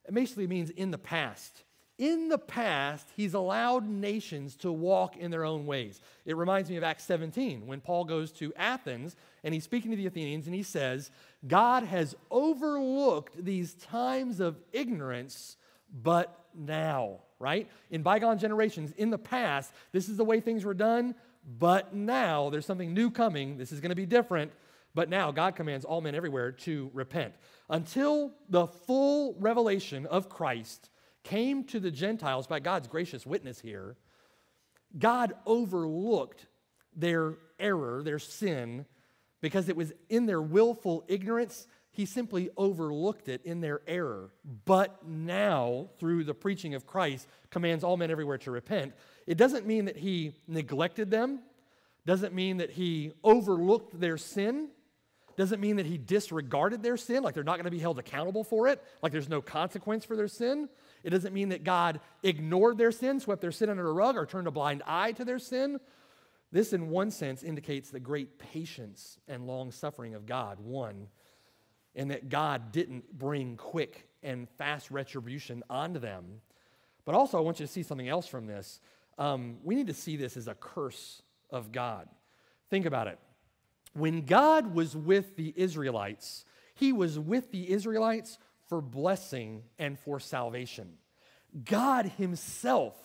it basically means in the past. In the past, he's allowed nations to walk in their own ways. It reminds me of Acts 17 when Paul goes to Athens and he's speaking to the Athenians and he says, God has overlooked these times of ignorance, but now, right? In bygone generations, in the past, this is the way things were done, but now there's something new coming. This is going to be different. But now God commands all men everywhere to repent. Until the full revelation of Christ came to the Gentiles by God's gracious witness here, God overlooked their error, their sin, because it was in their willful ignorance. He simply overlooked it in their error. But now, through the preaching of Christ, commands all men everywhere to repent. It doesn't mean that he neglected them, doesn't mean that he overlooked their sin doesn't mean that he disregarded their sin, like they're not going to be held accountable for it, like there's no consequence for their sin. It doesn't mean that God ignored their sin, swept their sin under a rug, or turned a blind eye to their sin. This, in one sense, indicates the great patience and long suffering of God, one, and that God didn't bring quick and fast retribution onto them. But also, I want you to see something else from this. Um, we need to see this as a curse of God. Think about it. When God was with the Israelites, he was with the Israelites for blessing and for salvation. God himself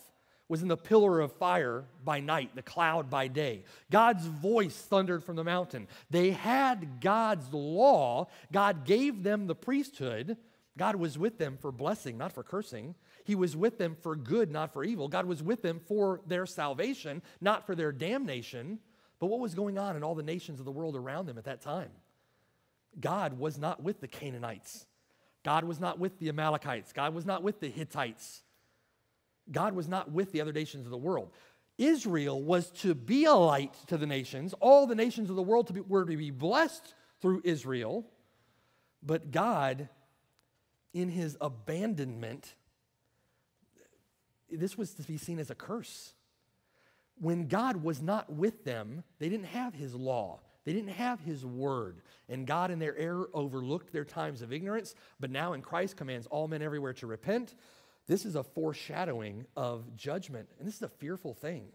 was in the pillar of fire by night, the cloud by day. God's voice thundered from the mountain. They had God's law. God gave them the priesthood. God was with them for blessing, not for cursing. He was with them for good, not for evil. God was with them for their salvation, not for their damnation. But what was going on in all the nations of the world around them at that time? God was not with the Canaanites. God was not with the Amalekites. God was not with the Hittites. God was not with the other nations of the world. Israel was to be a light to the nations. All the nations of the world to be, were to be blessed through Israel. But God, in his abandonment, this was to be seen as a curse when God was not with them, they didn't have his law. They didn't have his word. And God, in their error, overlooked their times of ignorance. But now in Christ commands all men everywhere to repent. This is a foreshadowing of judgment. And this is a fearful thing.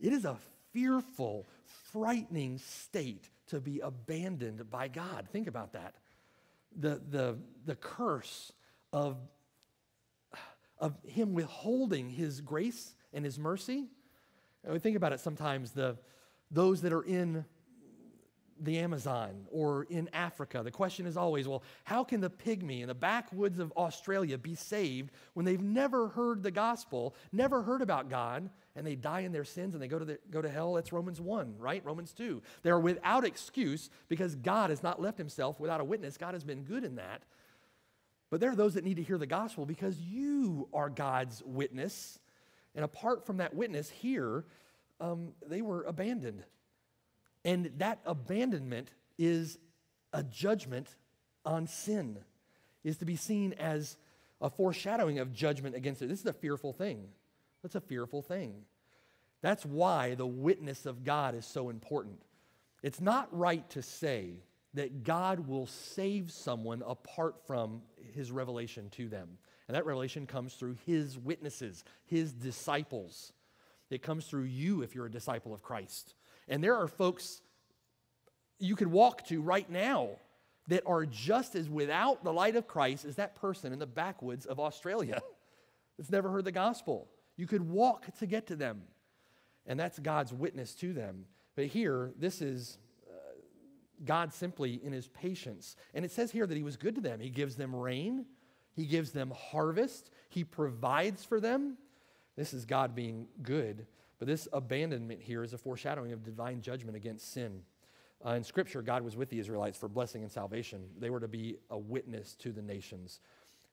It is a fearful, frightening state to be abandoned by God. Think about that. The, the, the curse of, of Him withholding His grace and His mercy and we think about it sometimes, the, those that are in the Amazon or in Africa, the question is always, well, how can the pygmy in the backwoods of Australia be saved when they've never heard the gospel, never heard about God, and they die in their sins and they go to, the, go to hell? That's Romans 1, right? Romans 2. They're without excuse because God has not left himself without a witness. God has been good in that. But there are those that need to hear the gospel because you are God's witness and apart from that witness here, um, they were abandoned. And that abandonment is a judgment on sin, is to be seen as a foreshadowing of judgment against it. This is a fearful thing. That's a fearful thing. That's why the witness of God is so important. It's not right to say that God will save someone apart from his revelation to them. And that revelation comes through his witnesses, his disciples. It comes through you if you're a disciple of Christ. And there are folks you could walk to right now that are just as without the light of Christ as that person in the backwoods of Australia [LAUGHS] that's never heard the gospel. You could walk to get to them. And that's God's witness to them. But here, this is uh, God simply in his patience. And it says here that he was good to them. He gives them rain, he gives them harvest, He provides for them. This is God being good, but this abandonment here is a foreshadowing of divine judgment against sin. Uh, in Scripture, God was with the Israelites for blessing and salvation. They were to be a witness to the nations.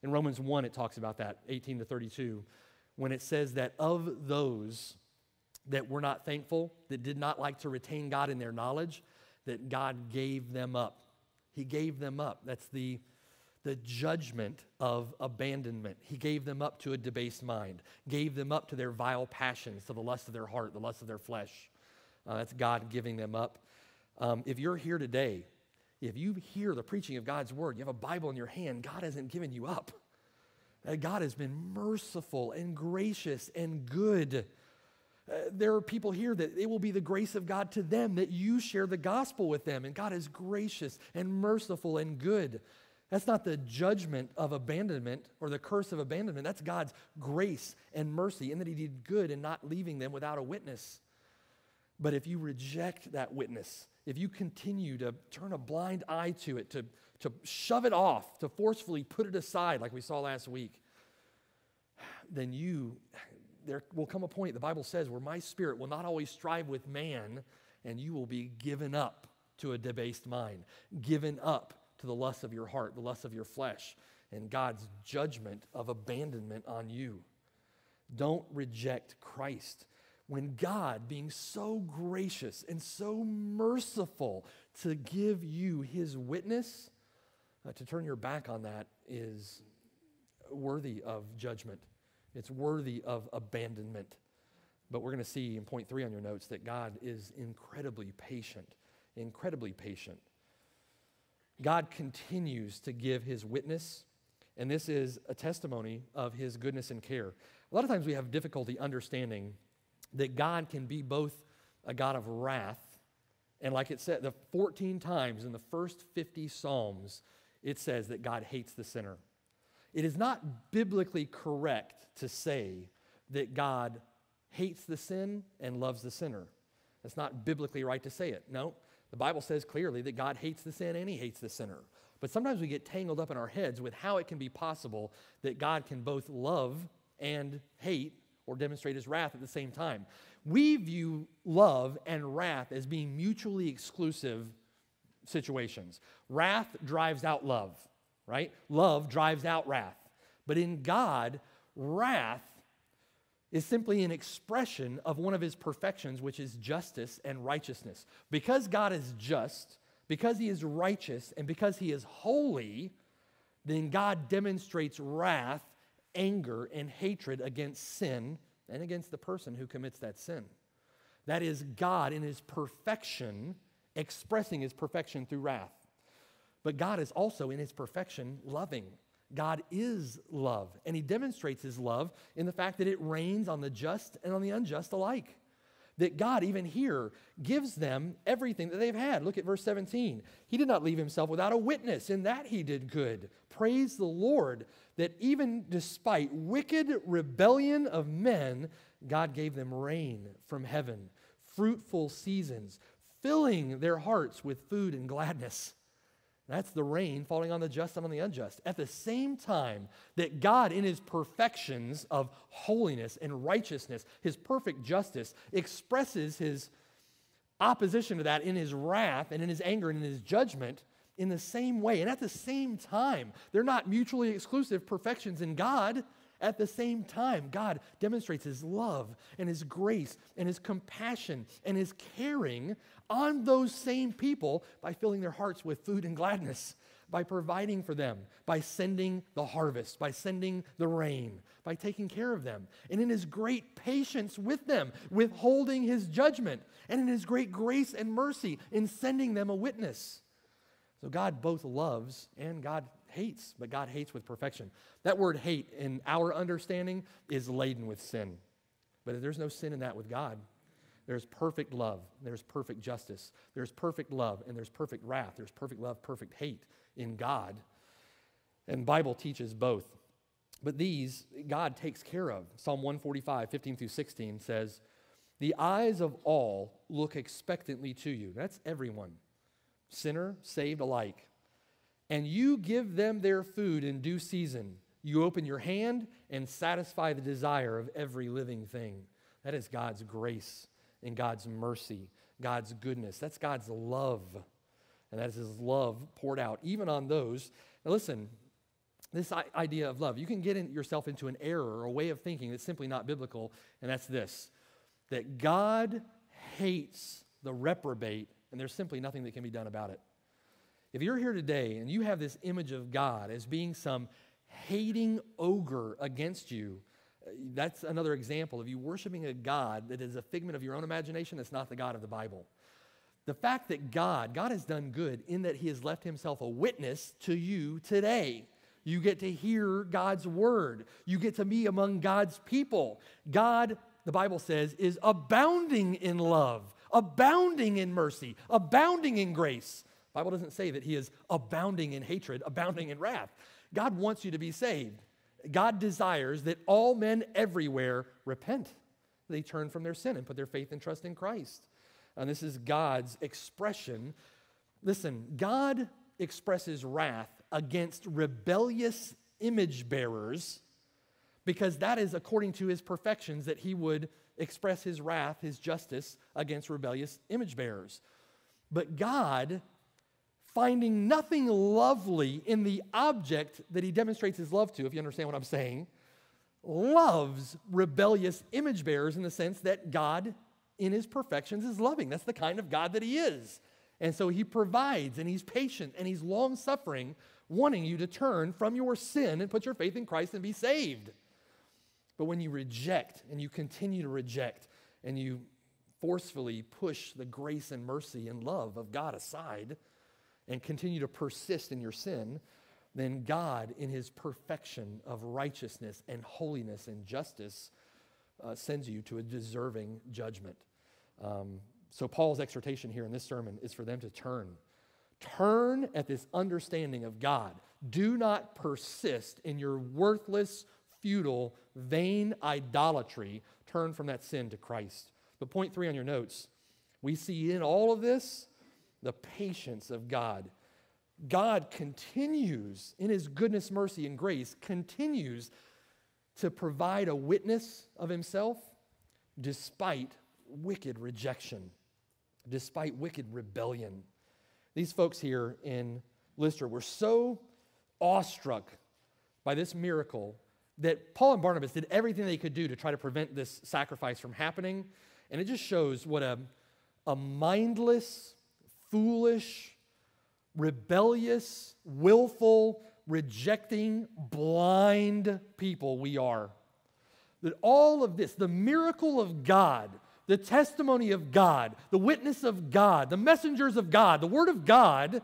In Romans 1, it talks about that, 18 to 32, when it says that of those that were not thankful, that did not like to retain God in their knowledge, that God gave them up. He gave them up. That's the, the judgment of abandonment. He gave them up to a debased mind, gave them up to their vile passions, to the lust of their heart, the lust of their flesh. Uh, that's God giving them up. Um, if you're here today, if you hear the preaching of God's word, you have a Bible in your hand, God hasn't given you up. Uh, God has been merciful and gracious and good. Uh, there are people here that it will be the grace of God to them that you share the gospel with them. And God is gracious and merciful and good. That's not the judgment of abandonment or the curse of abandonment. That's God's grace and mercy, and that He did good in not leaving them without a witness. But if you reject that witness, if you continue to turn a blind eye to it, to, to shove it off, to forcefully put it aside, like we saw last week, then you, there will come a point, the Bible says, where my spirit will not always strive with man, and you will be given up to a debased mind, given up to the lust of your heart, the lust of your flesh, and God's judgment of abandonment on you. Don't reject Christ when God, being so gracious and so merciful to give you his witness, uh, to turn your back on that is worthy of judgment. It's worthy of abandonment. But we're going to see in point three on your notes that God is incredibly patient, incredibly patient. God continues to give his witness, and this is a testimony of his goodness and care. A lot of times we have difficulty understanding that God can be both a God of wrath, and like it said, the 14 times in the first 50 Psalms, it says that God hates the sinner. It is not biblically correct to say that God hates the sin and loves the sinner. That's not biblically right to say it. No, the Bible says clearly that God hates the sin and he hates the sinner. But sometimes we get tangled up in our heads with how it can be possible that God can both love and hate or demonstrate his wrath at the same time. We view love and wrath as being mutually exclusive situations. Wrath drives out love, right? Love drives out wrath. But in God, wrath is simply an expression of one of his perfections, which is justice and righteousness. Because God is just, because he is righteous, and because he is holy, then God demonstrates wrath anger and hatred against sin and against the person who commits that sin. That is God in his perfection expressing his perfection through wrath. But God is also in his perfection loving. God is love, and he demonstrates his love in the fact that it rains on the just and on the unjust alike that God, even here, gives them everything that they've had. Look at verse 17. He did not leave himself without a witness. In that he did good. Praise the Lord that even despite wicked rebellion of men, God gave them rain from heaven, fruitful seasons, filling their hearts with food and gladness. That's the rain falling on the just and on the unjust. At the same time that God, in his perfections of holiness and righteousness, his perfect justice, expresses his opposition to that in his wrath and in his anger and in his judgment in the same way. And at the same time, they're not mutually exclusive perfections in God. At the same time, God demonstrates his love and his grace and his compassion and his caring on those same people by filling their hearts with food and gladness, by providing for them, by sending the harvest, by sending the rain, by taking care of them, and in his great patience with them, withholding his judgment, and in his great grace and mercy in sending them a witness. So God both loves and God hates, but God hates with perfection. That word hate, in our understanding, is laden with sin. But there's no sin in that with God. There's perfect love, there's perfect justice, there's perfect love, and there's perfect wrath. There's perfect love, perfect hate in God. And Bible teaches both. But these God takes care of. Psalm 145, 15 through 16 says, The eyes of all look expectantly to you. That's everyone, sinner, saved alike. And you give them their food in due season. You open your hand and satisfy the desire of every living thing. That is God's grace and God's mercy, God's goodness. That's God's love. And that is His love poured out even on those. Now, listen, this idea of love, you can get in yourself into an error a way of thinking that's simply not biblical, and that's this that God hates the reprobate, and there's simply nothing that can be done about it. If you're here today and you have this image of God as being some hating ogre against you, uh, that's another example of you worshiping a God that is a figment of your own imagination that's not the God of the Bible. The fact that God, God has done good in that He has left Himself a witness to you today. You get to hear God's word. You get to be among God's people. God, the Bible says, is abounding in love, abounding in mercy, abounding in grace. Bible doesn't say that he is abounding in hatred, abounding in wrath. God wants you to be saved. God desires that all men everywhere repent. They turn from their sin and put their faith and trust in Christ. And this is God's expression. Listen, God expresses wrath against rebellious image bearers because that is according to his perfections that he would express his wrath, his justice against rebellious image bearers. But God, finding nothing lovely in the object that he demonstrates his love to, if you understand what I'm saying, loves rebellious image bearers in the sense that God, in his perfections, is loving. That's the kind of God that he is. And so he provides and he's patient and he's long suffering, wanting you to turn from your sin and put your faith in Christ and be saved. But when you reject and you continue to reject and you forcefully push the grace and mercy and love of God aside and continue to persist in your sin, then God, in his perfection of righteousness and holiness and justice, uh, sends you to a deserving judgment. Um, so, Paul's exhortation here in this sermon is for them to turn. Turn at this understanding of God. Do not persist in your worthless, futile, vain idolatry. Turn from that sin to Christ. But, point three on your notes we see in all of this the patience of God. God continues in his goodness, mercy, and grace, continues to provide a witness of himself despite wicked rejection despite wicked rebellion. These folks here in Lystra were so awestruck by this miracle that Paul and Barnabas did everything they could do to try to prevent this sacrifice from happening. And it just shows what a, a mindless, foolish, rebellious, willful, rejecting, blind people we are. That all of this, the miracle of God, the testimony of God, the witness of God, the messengers of God, the word of God.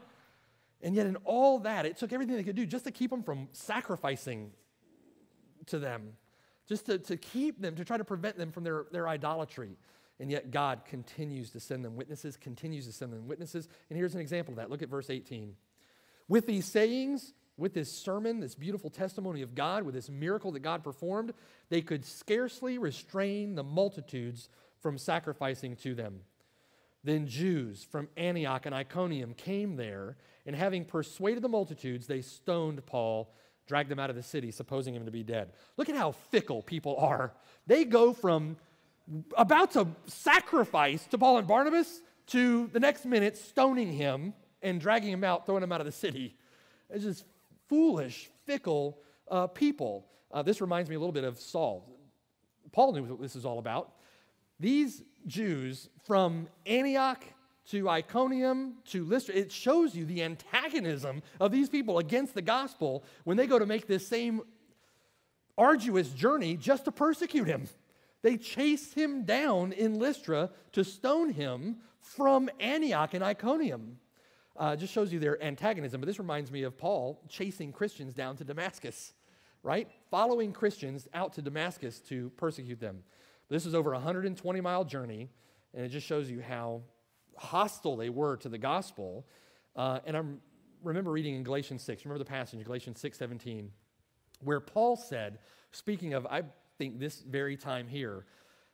And yet, in all that, it took everything they could do just to keep them from sacrificing to them, just to, to keep them, to try to prevent them from their, their idolatry. And yet, God continues to send them witnesses, continues to send them witnesses. And here's an example of that. Look at verse 18. With these sayings, with this sermon, this beautiful testimony of God, with this miracle that God performed, they could scarcely restrain the multitudes from sacrificing to them. Then Jews from Antioch and Iconium came there, and having persuaded the multitudes, they stoned Paul, dragged him out of the city, supposing him to be dead. Look at how fickle people are. They go from about to sacrifice to Paul and Barnabas to the next minute stoning him and dragging him out, throwing him out of the city. It's just foolish, fickle uh, people. Uh, this reminds me a little bit of Saul. Paul knew what this is all about. These Jews from Antioch to Iconium to Lystra, it shows you the antagonism of these people against the gospel when they go to make this same arduous journey just to persecute him. They chase him down in Lystra to stone him from Antioch and Iconium. Uh, just shows you their antagonism. But this reminds me of Paul chasing Christians down to Damascus, right? Following Christians out to Damascus to persecute them. This is over a 120 mile journey, and it just shows you how hostile they were to the gospel. Uh, and I remember reading in Galatians 6, remember the passage, Galatians 6 17, where Paul said, speaking of, I think, this very time here,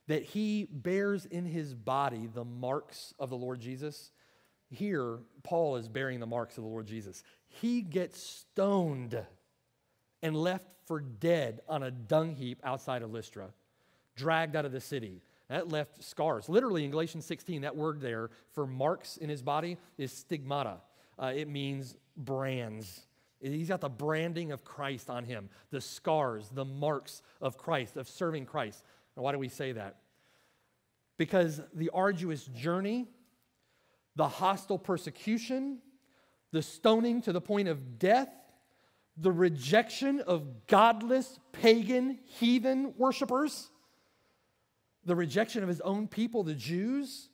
that he bears in his body the marks of the Lord Jesus. Here, Paul is bearing the marks of the Lord Jesus. He gets stoned and left for dead on a dung heap outside of Lystra, dragged out of the city. That left scars. Literally in Galatians 16, that word there for marks in his body is stigmata. Uh, it means brands. He's got the branding of Christ on him, the scars, the marks of Christ, of serving Christ. Now, why do we say that? Because the arduous journey, the hostile persecution, the stoning to the point of death, the rejection of godless, pagan, heathen worshipers, the rejection of his own people, the Jews,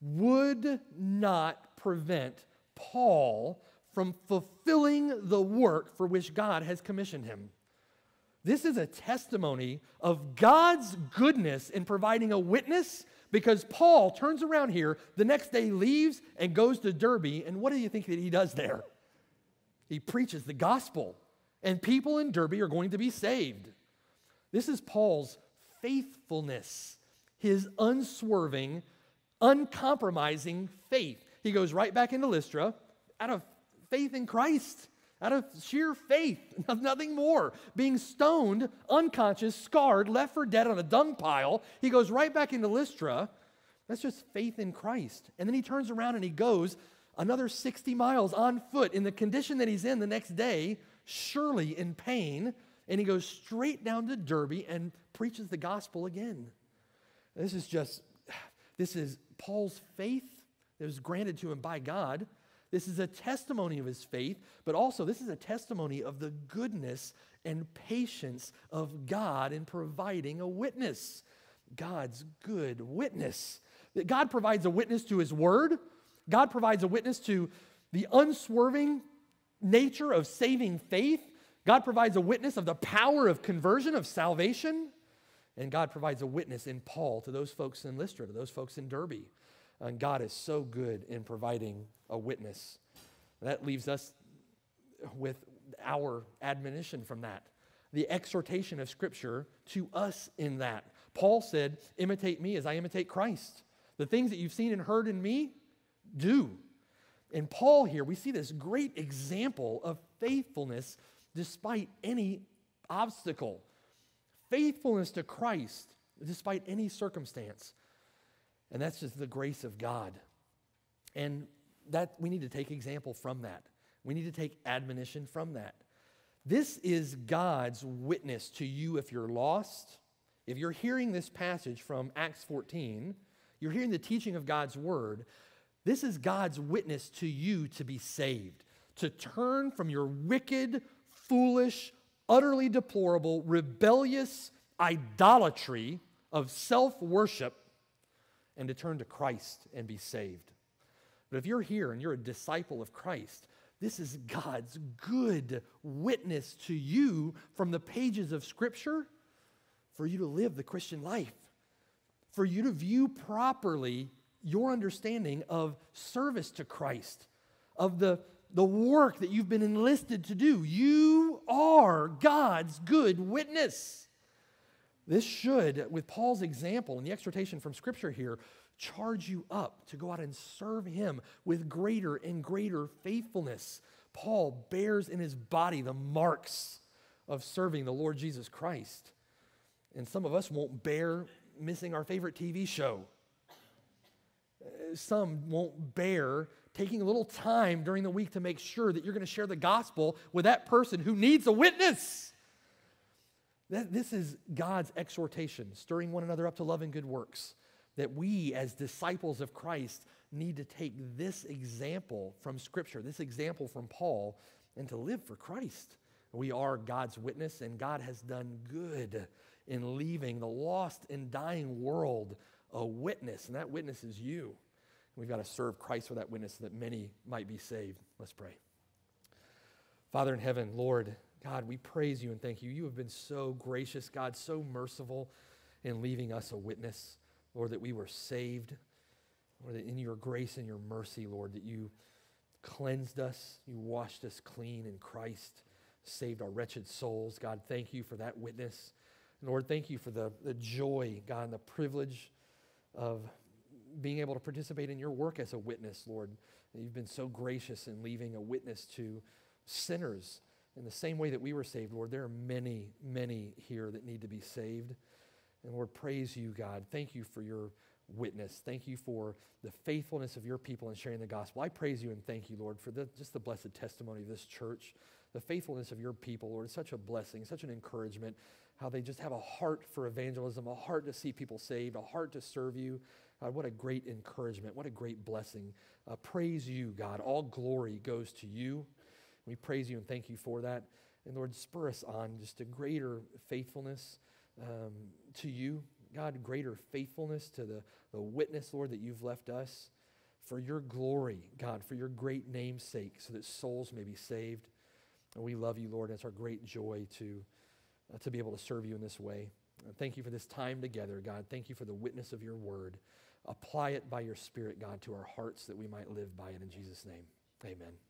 would not prevent Paul from fulfilling the work for which God has commissioned him. This is a testimony of God's goodness in providing a witness because Paul turns around here, the next day leaves and goes to Derbe. And what do you think that he does there? He preaches the gospel, and people in Derbe are going to be saved. This is Paul's faithfulness, his unswerving, uncompromising faith. He goes right back into Lystra out of faith in Christ, out of sheer faith, [LAUGHS] nothing more. Being stoned, unconscious, scarred, left for dead on a dung pile, he goes right back into Lystra. That's just faith in Christ. And then he turns around and he goes another 60 miles on foot in the condition that he's in the next day, surely in pain, and he goes straight down to Derbe and preaches the gospel again. This is just, [SIGHS] this is Paul's faith that was granted to him by God. This is a testimony of his faith, but also this is a testimony of the goodness and patience of God in providing a witness. God's good witness. That God provides a witness to his word, God provides a witness to the unswerving nature of saving faith. God provides a witness of the power of conversion, of salvation. And God provides a witness in Paul to those folks in Lystra, to those folks in Derbe. And God is so good in providing a witness. That leaves us with our admonition from that, the exhortation of Scripture to us in that. Paul said, Imitate me as I imitate Christ. The things that you've seen and heard in me, do. In Paul, here, we see this great example of faithfulness despite any obstacle. Faithfulness to Christ despite any circumstance. And that's just the grace of God. And that we need to take example from that. We need to take admonition from that. This is God's witness to you if you're lost. If you're hearing this passage from Acts 14, you're hearing the teaching of God's word. This is God's witness to you to be saved, to turn from your wicked, foolish, utterly deplorable, rebellious idolatry of self worship and to turn to Christ and be saved. But if you're here and you're a disciple of Christ, this is God's good witness to you from the pages of Scripture for you to live the Christian life, for you to view properly your understanding of service to Christ, of the, the work that you've been enlisted to do. You are God's good witness. This should, with Paul's example and the exhortation from Scripture here, charge you up to go out and serve him with greater and greater faithfulness. Paul bears in his body the marks of serving the Lord Jesus Christ. And some of us won't bear missing our favorite TV show. Some won't bear taking a little time during the week to make sure that you're going to share the gospel with that person who needs a witness. This is God's exhortation, stirring one another up to love and good works that we, as disciples of Christ, need to take this example from Scripture, this example from Paul, and to live for Christ. We are God's witness, and God has done good in leaving the lost and dying world a witness, and that witness is you. We've got to serve Christ for that witness so that many might be saved. Let's pray. Father in heaven, Lord, God, we praise you and thank you. You have been so gracious, God, so merciful in leaving us a witness. Lord, that we were saved. Lord, that in your grace and your mercy, Lord, that you cleansed us, you washed us clean in Christ, saved our wretched souls. God, thank you for that witness. Lord, thank you for the, the joy, God, and the privilege of being able to participate in your work as a witness, Lord. You've been so gracious in leaving a witness to sinners In the same way that we were saved, Lord, there are many, many here that need to be saved. And Lord, praise you, God. Thank you for your witness. Thank you for the faithfulness of your people in sharing the gospel. I praise you and thank you, Lord, for the, just the blessed testimony of this church, the faithfulness of your people, Lord. It's such a blessing, such an encouragement, how they just have a heart for evangelism, a heart to see people saved, a heart to serve you. God, what a great encouragement. What a great blessing. Uh, praise you, God. All glory goes to you. We praise you and thank you for that. And Lord, spur us on just a greater faithfulness um, to you. God, greater faithfulness to the, the witness, Lord, that you've left us for your glory, God, for your great name's sake, so that souls may be saved. And we love you, Lord. And it's our great joy to, uh, to be able to serve you in this way. And thank you for this time together, God. Thank you for the witness of your word. Apply it by your Spirit, God, to our hearts that we might live by it in Jesus' name. Amen.